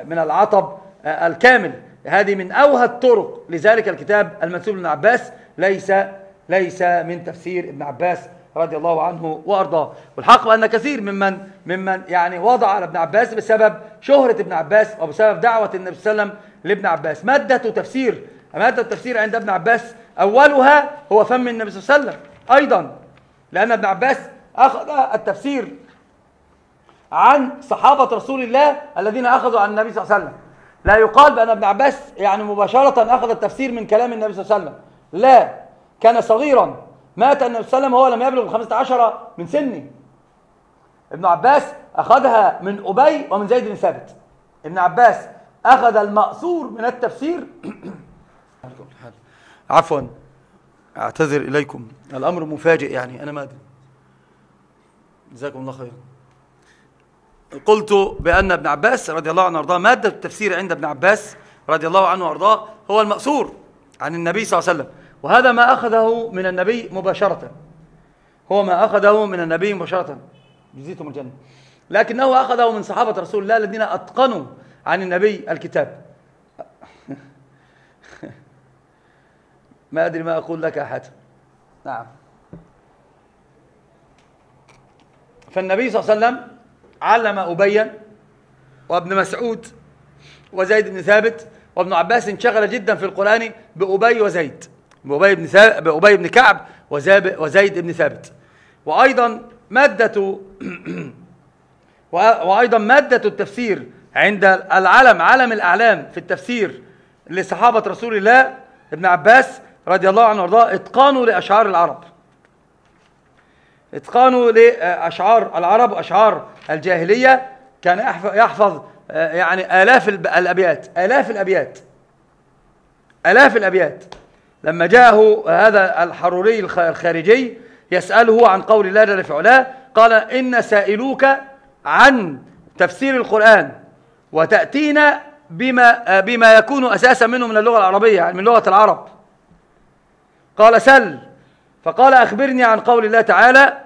من العطب الكامل. هذه من أوهى الطرق. لذلك الكتاب المنسوب لابن عباس ليس ليس من تفسير ابن عباس رضي الله عنه وأرضاه. والحق أن كثير ممن ممن يعني وضع على ابن عباس بسبب شهرة ابن عباس وبسبب دعوة النبي صلى الله عليه وسلم لابن عباس. مادة تفسير مادة التفسير عند ابن عباس أولها هو فم النبي صلى الله عليه وسلم أيضا. لأن ابن عباس أخذ التفسير عن صحابة رسول الله الذين أخذوا عن النبي صلى الله عليه وسلم. لا يقال بأن ابن عباس يعني مباشرة أخذ التفسير من كلام النبي صلى الله عليه وسلم. لا. كان صغيرا. مات النبي صلى الله عليه وسلم وهو لم يبلغ الخمسة عشر من سنه. ابن عباس أخذها من أبي ومن زيد بن ثابت. ابن عباس أخذ المأثور من التفسير. (coughs) عفوا. أعتذر إليكم. الأمر مفاجئ يعني أنا ما أدري. جزاكم الله خير قلت بأن ابن عباس رضي الله عنه وأرضاه مادة التفسير عند ابن عباس رضي الله عنه وأرضاه هو المأثور عن النبي صلى الله عليه وسلم. وهذا ما أخذه من النبي مباشرة. هو ما أخذه من النبي مباشرة. جزيتم الجنة. لكنه أخذه من صحابة رسول الله الذين أتقنوا عن النبي الكتاب. (laughs) ما أدري ما أقول لك أحد. نعم. فالنبي صلى الله عليه وسلم علم أبيا وابن مسعود وزيد بن ثابت وابن عباس انشغل جدا في القرآن بأبي وزيد بأبي بن, بأبي بن كعب وزيد بن ثابت. وأيضا مادة (clears throat) وأيضا مادة التفسير عند العلم علم الأعلام في التفسير لصحابة رسول الله ابن عباس رضي الله عنه وأرضاه اتقانوا لأشعار العرب. اتقانوا لأشعار العرب وأشعار الجاهلية كان يحفظ يعني آلاف الأبيات آلاف الأبيات. آلاف الأبيات. لما جاءه هذا الحروري الخارجي يسأله عن قول الله جل في علاه قال إن سائلوك عن تفسير القرآن وتأتينا بما, بما يكون أساسا منه من اللغة العربية يعني من لغة العرب. قال سل. فقال أخبرني عن قول الله تعالى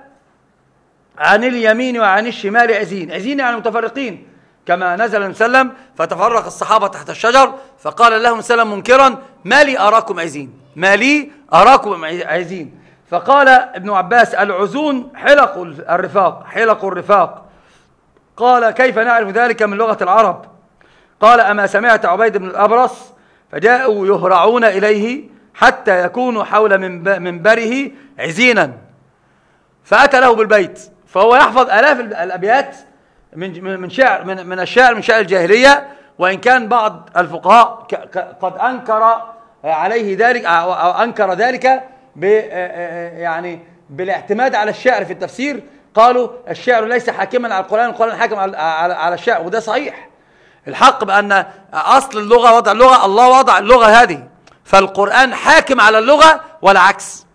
عن اليمين وعن الشمال عزين. عزين يعني متفرقين. كما نزل وسلم فتفرق الصحابة تحت الشجر فقال لهم سلم منكرا ما لي أراكم عزين. ما لي أراكم عايزين فقال ابن عباس العزون حلق الرفاق حلق الرفاق. قال كيف نعرف ذلك من لغة العرب؟ قال أما سمعت عبيد بن الأبرص فجاءوا يهرعون إليه حتى يكونوا حول منبره عزينا. فأتى له بالبيت فهو يحفظ آلاف الأبيات من من شعر من من الشعر من شعر الجاهلية. وإن كان بعض الفقهاء قد أنكر عليه ذلك أو أنكر ذلك يعني بالاعتماد على الشعر في التفسير. قالوا الشعر ليس حاكما على القرآن القرآن حاكم على الشعر وده صحيح. الحق بأن أصل اللغة وضع اللغة الله وضع اللغة هذه. فالقرآن حاكم على اللغة ولا عكس.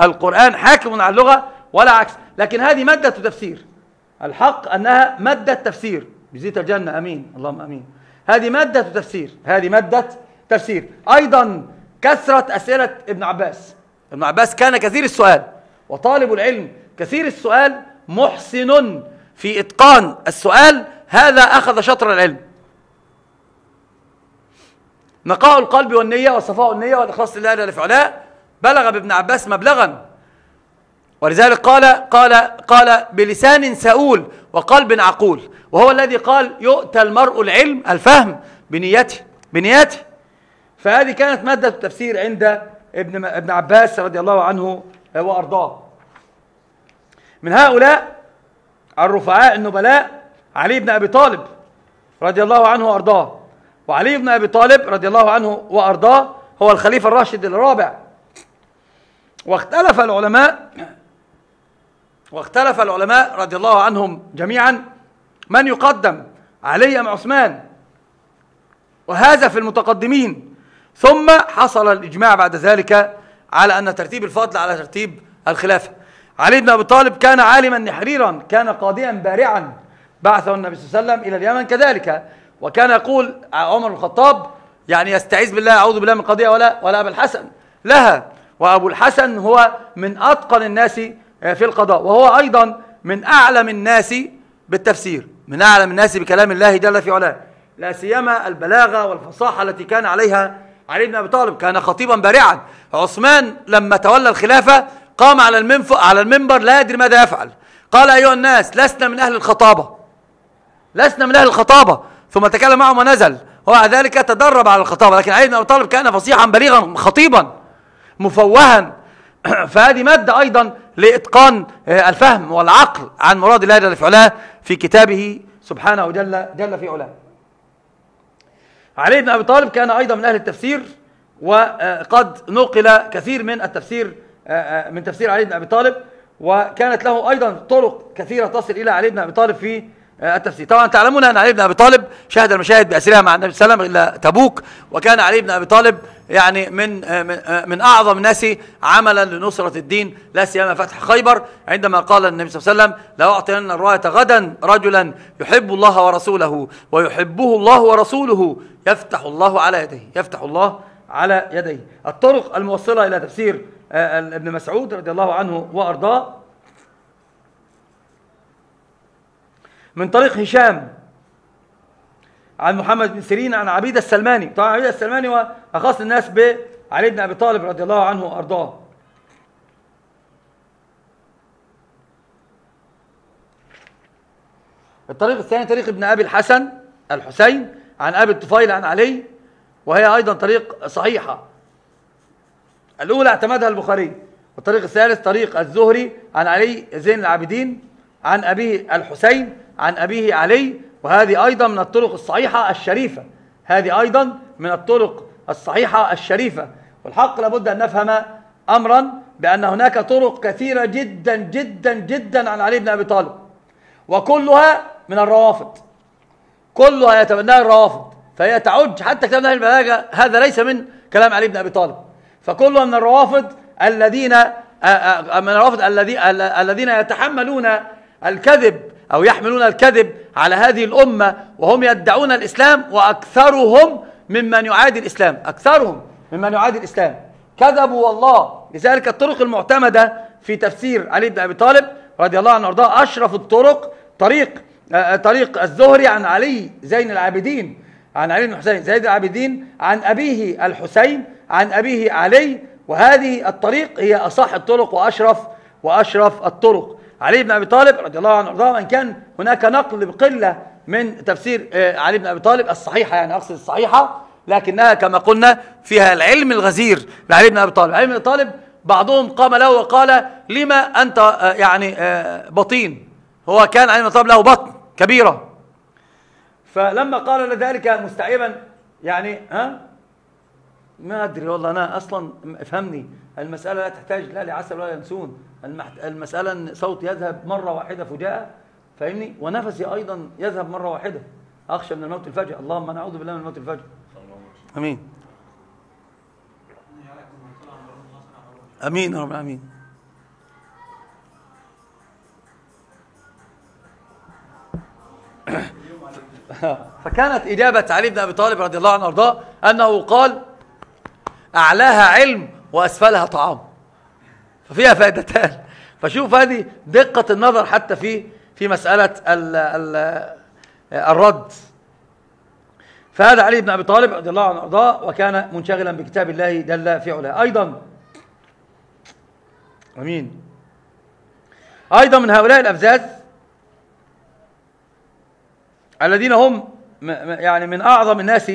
القرآن حاكم على اللغة ولا عكس. لكن هذه مادة تفسير. الحق أنها مادة تفسير. بزيت الجنة. أمين. اللهم أمين. هذه مادة تفسير. هذه مادة تفسير. أيضا كثرة أسئلة ابن عباس. ابن عباس كان كثير السؤال. وطالب العلم كثير السؤال محسن في إتقان السؤال. هذا أخذ شطر العلم. نقاء القلب والنية وصفاء النية والإخلاص لله جل في بلغ بابن عباس مبلغا. ولذلك قال قال قال بلسان سؤول وقلب عقول وهو الذي قال يؤتى المرء العلم الفهم بنيته بنيته. فهذه كانت مادة التفسير عند ابن ابن عباس رضي الله عنه وأرضاه. من هؤلاء الرفعاء النبلاء علي بن أبي طالب رضي الله عنه وأرضاه. وعلي بن أبي طالب رضي الله عنه وأرضاه هو الخليفة الراشد الرابع. واختلف العلماء واختلف العلماء رضي الله عنهم جميعا من يقدم علي أم عثمان وهذا في المتقدمين. ثم حصل الإجماع بعد ذلك على أن ترتيب الفضل على ترتيب الخلافة. علي بن أبي طالب كان عالما نحريرا كان قاضيا بارعا بعثه النبي صلى الله عليه وسلم إلى اليمن كذلك. وكان يقول عمر بن الخطاب يعني يستعيذ بالله أعوذ بالله من قضية ولا ولا أبا الحسن. لها. وأبو الحسن هو من أتقن الناس في القضاء. وهو أيضا من أعلم الناس بالتفسير. من أعلم الناس بكلام الله جل في علاه. لا سيما البلاغة والفصاحة التي كان عليها علي بن أبي طالب. كان خطيبا بارعا. عثمان لما تولى الخلافة قام على على المنبر لا يدري ماذا يفعل. قال أيها الناس لسنا من أهل الخطابة. لسنا من أهل الخطابة. ثم تكلم معهم ونزل. ومع ذلك تدرب على الخطابة لكن علي بن أبي طالب كان فصيحا بليغا خطيبا مفوها. (clears throat) فهذه مادة أيضا لإتقان آه، الفهم والعقل عن مراد الله جل في علاه في كتابه سبحانه جل, جل في علاه. علي بن أبي طالب كان أيضا من أهل التفسير وقد نقل كثير من التفسير آه، آه، من تفسير علي بن أبي طالب وكانت له أيضا طرق كثيرة تصل إلى علي بن أبي طالب في آه، التفسير. طبعا تعلمون أن علي بن أبي طالب شهد المشاهد بأسرها مع النبي صلى الله عليه وسلم إلى تبوك وكان علي بن أبي طالب يعني من من أعظم الناس عملا لنصرة الدين لا سيما فتح خيبر عندما قال النبي صلى الله عليه وسلم لا أعطينا الرأية غدا رجلا يحب الله ورسوله ويحبه الله ورسوله يفتح الله على يديه يفتح الله على يديه. الطرق الموصلة إلى تفسير آه، ابن مسعود رضي الله عنه وأرضاه من طريق هشام عن محمد بن سيرين عن عبيد السلماني. طبعا عبيد السلماني هو أخص الناس بعلي بن أبي طالب رضي الله عنه وأرضاه. الطريق الثاني طريق ابن أبي الحسن الحسين عن أبي الطفيل عن علي وهي أيضا طريق صحيحة. الأولى اعتمدها البخاري. والطريق الثالث طريق الزهري عن علي زين العابدين عن أبيه الحسين عن أبيه علي وهذه أيضا من الطرق الصحيحة الشريفة. هذه أيضا من الطرق الصحيحة الشريفة. والحق لابد أن نفهم أمرا بأن هناك طرق كثيرة جدا جدا جدا عن علي بن أبي طالب. وكلها من الروافض. كلها يتبناها الروافض. فهي تعج حتى كلام أهل البلاغة هذا ليس من كلام علي بن أبي طالب. فكلها من الروافض الذين من الروافض الذين يتحملون الكذب أو يحملون الكذب على هذه الأمة وهم يدعون الإسلام وأكثرهم ممن يعادي الإسلام أكثرهم ممن يعادي الإسلام. كذبوا والله. لذلك الطرق المعتمدة في تفسير علي بن أبي طالب رضي الله عنه وأرضاه أشرف الطرق طريق طريق الزهري عن علي زين العابدين عن علي بن حسين زين العابدين عن أبيه الحسين عن أبيه علي. وهذه الطريق هي أصح الطرق وأشرف وأشرف الطرق. علي بن أبي طالب رضي الله عنه وأرضاه وإن كان هناك نقل بقلة من تفسير آه، علي بن أبي طالب الصحيحة يعني أقصد الصحيحة لكنها كما قلنا فيها العلم الغزير لعلي بن أبي طالب. علي بن أبي طالب بعضهم قام له وقال لما أنت آه، يعني آه، بطين؟ هو كان علي بن طالب له بطن كبيرة. فلما قال ذلك مستعيبا يعني ها؟ ما أدري والله أنا أصلا افهمني. المسألة لا تحتاج لا لعسل ولا ينسون المسألة أن صوتي يذهب مرة واحدة فجاءة فاهمني؟ ونفسي أيضا يذهب مرة واحدة. أخشى من الموت الفجأة اللهم نعوذ بالله من الموت الفجأة أمين. أمين يا رب العالمين. (coughs) فكانت إجابة علي بن أبي طالب رضي الله عنه وارضاه أنه قال أعلاها علم وأسفلها طعام. ففيها فائدتان. فشوف هذه دقة النظر حتى في في مسألة ال ال الرد. فهذا علي بن أبي طالب رضي الله عنه وأرضاه وكان منشغلا بكتاب الله جل في علاه. أيضا أمين. أيضا من هؤلاء الأفزاز الذين هم يعني من أعظم الناس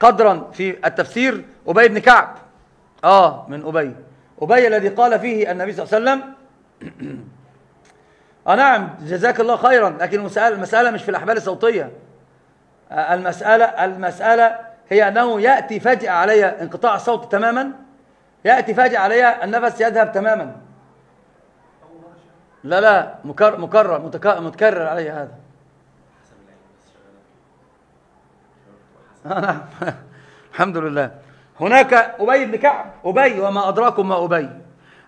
قدرا في التفسير أبي بن كعب. آه من أبي. أبي الذي قال فيه النبي صلى الله عليه وسلم (clears throat) آه نعم جزاك الله خيرا لكن المسألة, المسألة مش في الأحبال الصوتية. آه، المسألة, المسألة هي أنه يأتي فجأة علي انقطاع الصوت تماما يأتي فجأة علي النفس يذهب تماما. لا لا مكرر مكرر متكرر علي هذا. (laughs) نعم. (laughs) الحمد لله. هناك أبي بن كعب. أبي وما أدراكم ما أبي.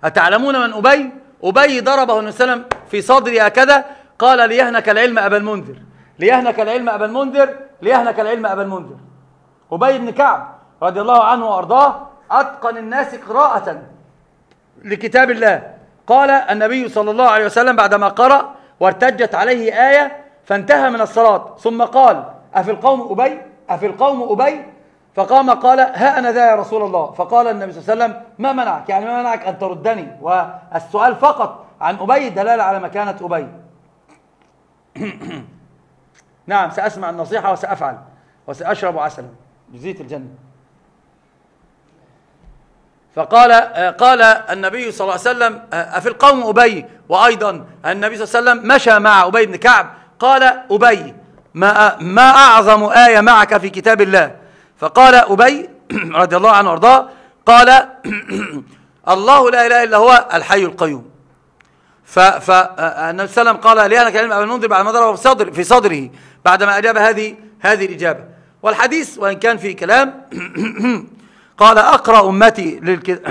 أتعلمون من أبي؟ أبي ضربه النبي صلى الله عليه وسلم في صدري هكذا. قال ليهنك العلم أبا المنذر. ليهنك العلم أبا المنذر. ليهنك العلم أبا المنذر. أبي بن كعب رضي الله عنه وأرضاه أتقن الناس قراءة لكتاب الله. قال النبي صلى الله عليه وسلم بعدما قرأ وارتجت عليه آية فانتهى من الصلاة. ثم قال أفي القوم أبي؟ أفي القوم أبي؟ فقام قال ها أنا ذا يا رسول الله. فقال النبي صلى الله عليه وسلم ما منعك؟ يعني ما منعك أن تردني؟ والسؤال فقط عن أبي دلالة على مكانة أبي. (coughs) نعم سأسمع النصيحة وسأفعل وسأشرب عسلا بزيت الجنة. فقال قال النبي صلى الله عليه وسلم أفي القوم أبي؟ وأيضا النبي صلى الله عليه وسلم مشى مع أبي بن كعب. قال أبي ما, ما أعظم آية معك في كتاب الله؟ فقال أبي (clears throat) رضي الله عنه وأرضاه قال (clears throat) الله لا إله إلا هو الحي القيوم. فالنبي صلى الله عليه وسلم قال لي أنا كلمة أبي المنذر بعد ما صدر في صدره بعدما أجاب هذه هذه الإجابة. والحديث وإن كان فيه كلام (clears throat) قال أقرأ أمتي للك...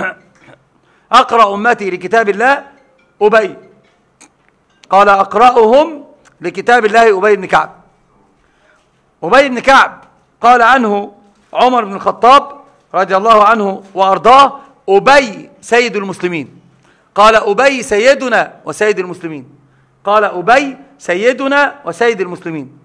أقرأ أمتي لكتاب الله أبي. قال أقرأهم لكتاب الله أبي بن كعب. أبي بن كعب قال عنه عمر بن الخطاب رضي الله عنه وأرضاه أبي سيد المسلمين. قال أبي سيدنا وسيد المسلمين. قال أبي سيدنا وسيد المسلمين.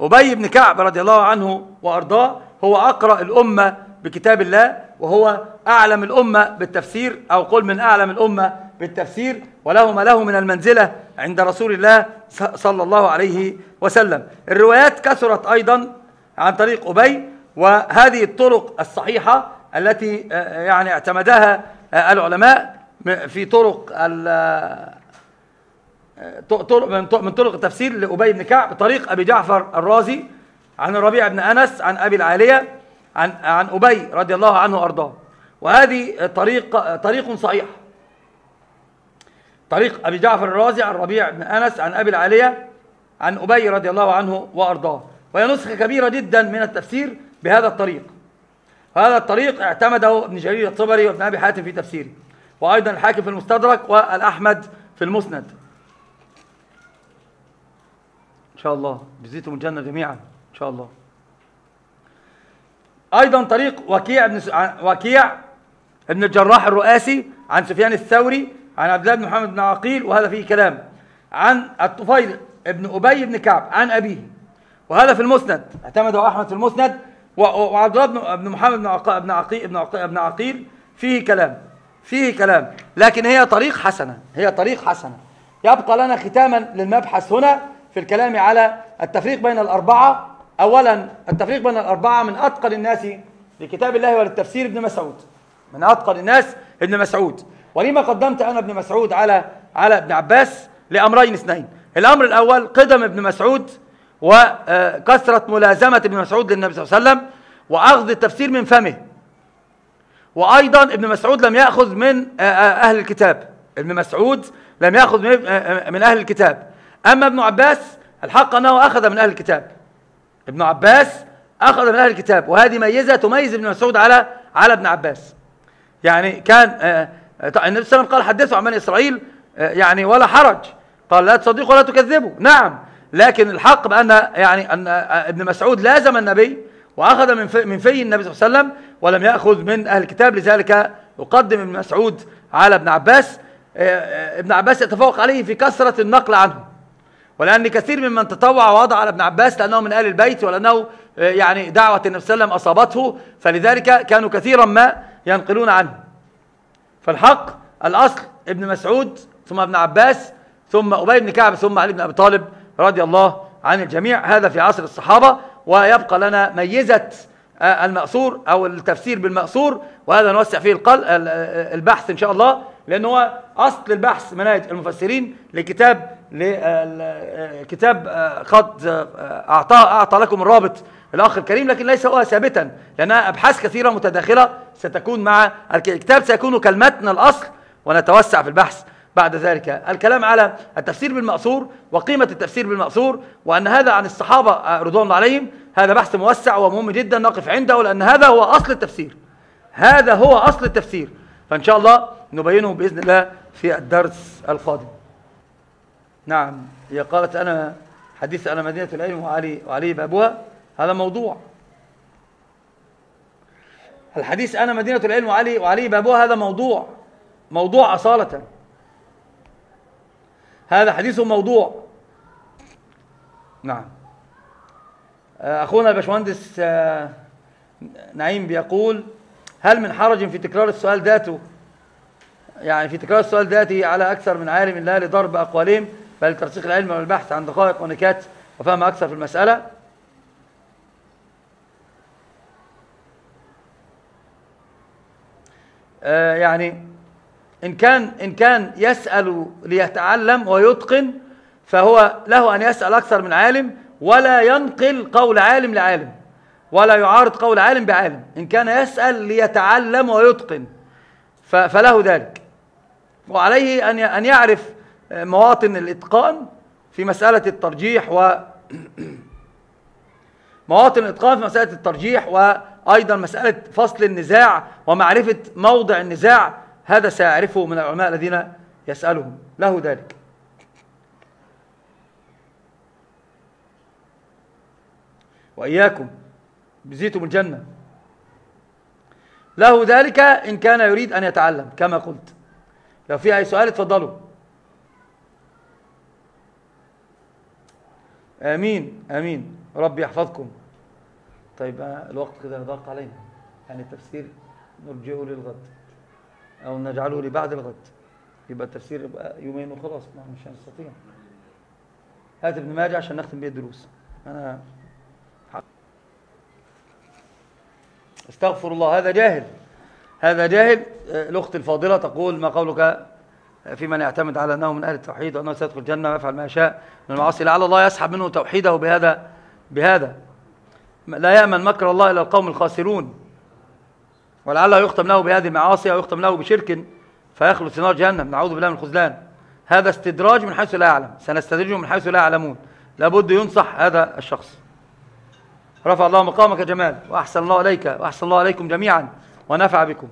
أبي بن كعب رضي الله عنه وأرضاه هو أقرأ الأمة بكتاب الله وهو أعلم الأمة بالتفسير أو قل من أعلم الأمة بالتفسير وله ما له من المنزلة عند رسول الله صلى الله عليه وسلم. الروايات كثرت أيضا عن طريق أبي وهذه الطرق الصحيحة التي آه، يعني اعتمدها آه، العلماء في طرق آه، من طرق التفسير لأبي بن كعب طريق أبي جعفر الرازي عن الربيع بن أنس عن أبي العالية عن عن أبي رضي الله عنه وأرضاه. وهذه طريق طريق صحيح. طريق أبي جعفر الرازي عن ربيع بن أنس عن أبي العالية عن أبي رضي الله عنه وأرضاه. وهي نسخة كبيرة جدا من التفسير بهذا الطريق. هذا الطريق اعتمده ابن جرير الطبري وابن أبي حاتم في تفسيره وأيضا الحاكم في المستدرك والأحمد في المسند. إن شاء الله. جزيتم الجنة جميعا. إن شاء الله. أيضا طريق وكيع بن وكيع ابن الجراح الرؤاسي عن سفيان الثوري عن عبد الله بن محمد بن عقيل وهذا فيه كلام. عن الطفيل ابن أبي بن كعب عن أبيه. وهذا في المسند. اعتمده أحمد في المسند. وعبد الله بن محمد بن عقيل بن عقيل. فيه كلام. فيه كلام. لكن هي طريق حسنة. هي طريق حسنة. يبقى لنا ختاما للمبحث هنا في الكلام على التفريق بين الأربعة. أولا التفريق بين الأربعة من أتقن الناس لكتاب الله وللتفسير ابن مسعود. من أتقن الناس ابن مسعود. ولما قدمت أنا ابن مسعود على على ابن عباس لأمرين اثنين. الأمر الأول قدم ابن مسعود وكثرة ملازمة ابن مسعود للنبي صلى الله عليه وسلم وأخذ التفسير من فمه. وأيضا ابن مسعود لم يأخذ من أهل الكتاب. ابن مسعود لم يأخذ من أهل الكتاب. أما ابن عباس الحق أنه أخذ من أهل الكتاب. ابن عباس أخذ من أهل الكتاب وهذه ميزة تميز ابن مسعود على على ابن عباس. يعني كان آه، آه، النبي صلى الله عليه وسلم قال حدثوا عن بني إسرائيل آه، يعني ولا حرج. قال لا تصدقوا ولا تكذبوا. نعم. لكن الحق بأن يعني أن ابن مسعود لازم النبي وأخذ من في, من في النبي صلى الله عليه وسلم ولم يأخذ من أهل الكتاب لذلك يقدم ابن مسعود على ابن عباس. ابن عباس يتفوق عليه في كثرة النقل عنه. ولأن كثير ممن تطوع ووضع على ابن عباس لأنه من آل البيت ولأنه يعني دعوة النبي صلى الله عليه وسلم أصابته. فلذلك كانوا كثيرا ما ينقلون عنه. فالحق الأصل ابن مسعود ثم ابن عباس ثم أبي بن كعب ثم علي بن أبي طالب رضي الله عن الجميع. هذا في عصر الصحابة ويبقى لنا ميزة المأثور أو التفسير بالمأثور وهذا نوسع فيه البحث إن شاء الله لأن هو أصل البحث مناهج المفسرين لكتاب لكتاب قد أعطى, أعطى لكم الرابط الأخ الكريم لكن ليس هو ثابتا لأنها أبحاث كثيرة متداخلة ستكون مع الكتاب سيكون كالمتن الأصل ونتوسع في البحث. بعد ذلك. الكلام على التفسير بالمأثور وقيمة التفسير بالمأثور وأن هذا عن الصحابة رضوان الله عليهم. هذا بحث موسع ومهم جدا نقف عنده لأن هذا هو أصل التفسير. هذا هو أصل التفسير. فإن شاء الله نبينه بإذن الله في الدرس القادم. نعم هي قالت أنا حديث أنا مدينة العلم وعلي, وعلي بابها هذا موضوع. الحديث أنا مدينة العلم وعلي, وعلي بابها هذا موضوع موضوع أصالة. هذا حديث موضوع. نعم. أخونا الباشمهندس آه، نعيم بيقول هل من حرج في تكرار السؤال ذاته؟ يعني في تكرار السؤال ذاته على أكثر من عالم لا لضرب أقوالهم بل لترسيخ العلم والبحث عن دقائق ونكات وفهم أكثر في المسألة؟ آه يعني إن كان, إن كان يسأل ليتعلم ويتقن فهو له أن يسأل أكثر من عالم ولا ينقل قول عالم لعالم ولا يعارض قول عالم بعالم. إن كان يسأل ليتعلم ويتقن فله ذلك. وعليه أن يعرف مواطن الإتقان في مسألة الترجيح و (clears throat) مواطن الإتقان في مسألة الترجيح وأيضا مسألة فصل النزاع ومعرفة موضع النزاع هذا سيعرفه من العلماء الذين يسألهم. له ذلك. وإياكم بزيتم الجنة. له ذلك إن كان يريد أن يتعلم كما قلت. لو في أي سؤال اتفضلوا. آمين آمين. ربي يحفظكم. طيب آه، الوقت كده ضاق علينا. يعني التفسير نرجعه للغد. أو نجعله لبعد الغد. يبقى التفسير يبقى يومين وخلاص مش هنستطيع. هات ابن ماجه عشان نختم بيه الدروس. أنا استغفر الله. هذا جاهل. هذا جاهل. الأخت الفاضلة تقول ما قولك في من يعتمد على أنه من أهل التوحيد وأنه سيدخل الجنة ويفعل ما يشاء من المعاصي؟ لعل الله يسحب منه توحيده بهذا بهذا. لا يأمن مكر الله إلى القوم الخاسرون. ولعله يختم له بهذه المعاصي أو يختم له بشرك فيخلص في نار جهنم. نعوذ بالله من الخذلان هذا استدراج من حيث لا يعلم. سنستدرجهم من حيث لا يعلمون. لابد ينصح هذا الشخص. رفع الله مقامك جمال. وأحسن الله إليك. وأحسن الله عليكم جميعا. ونفع بكم.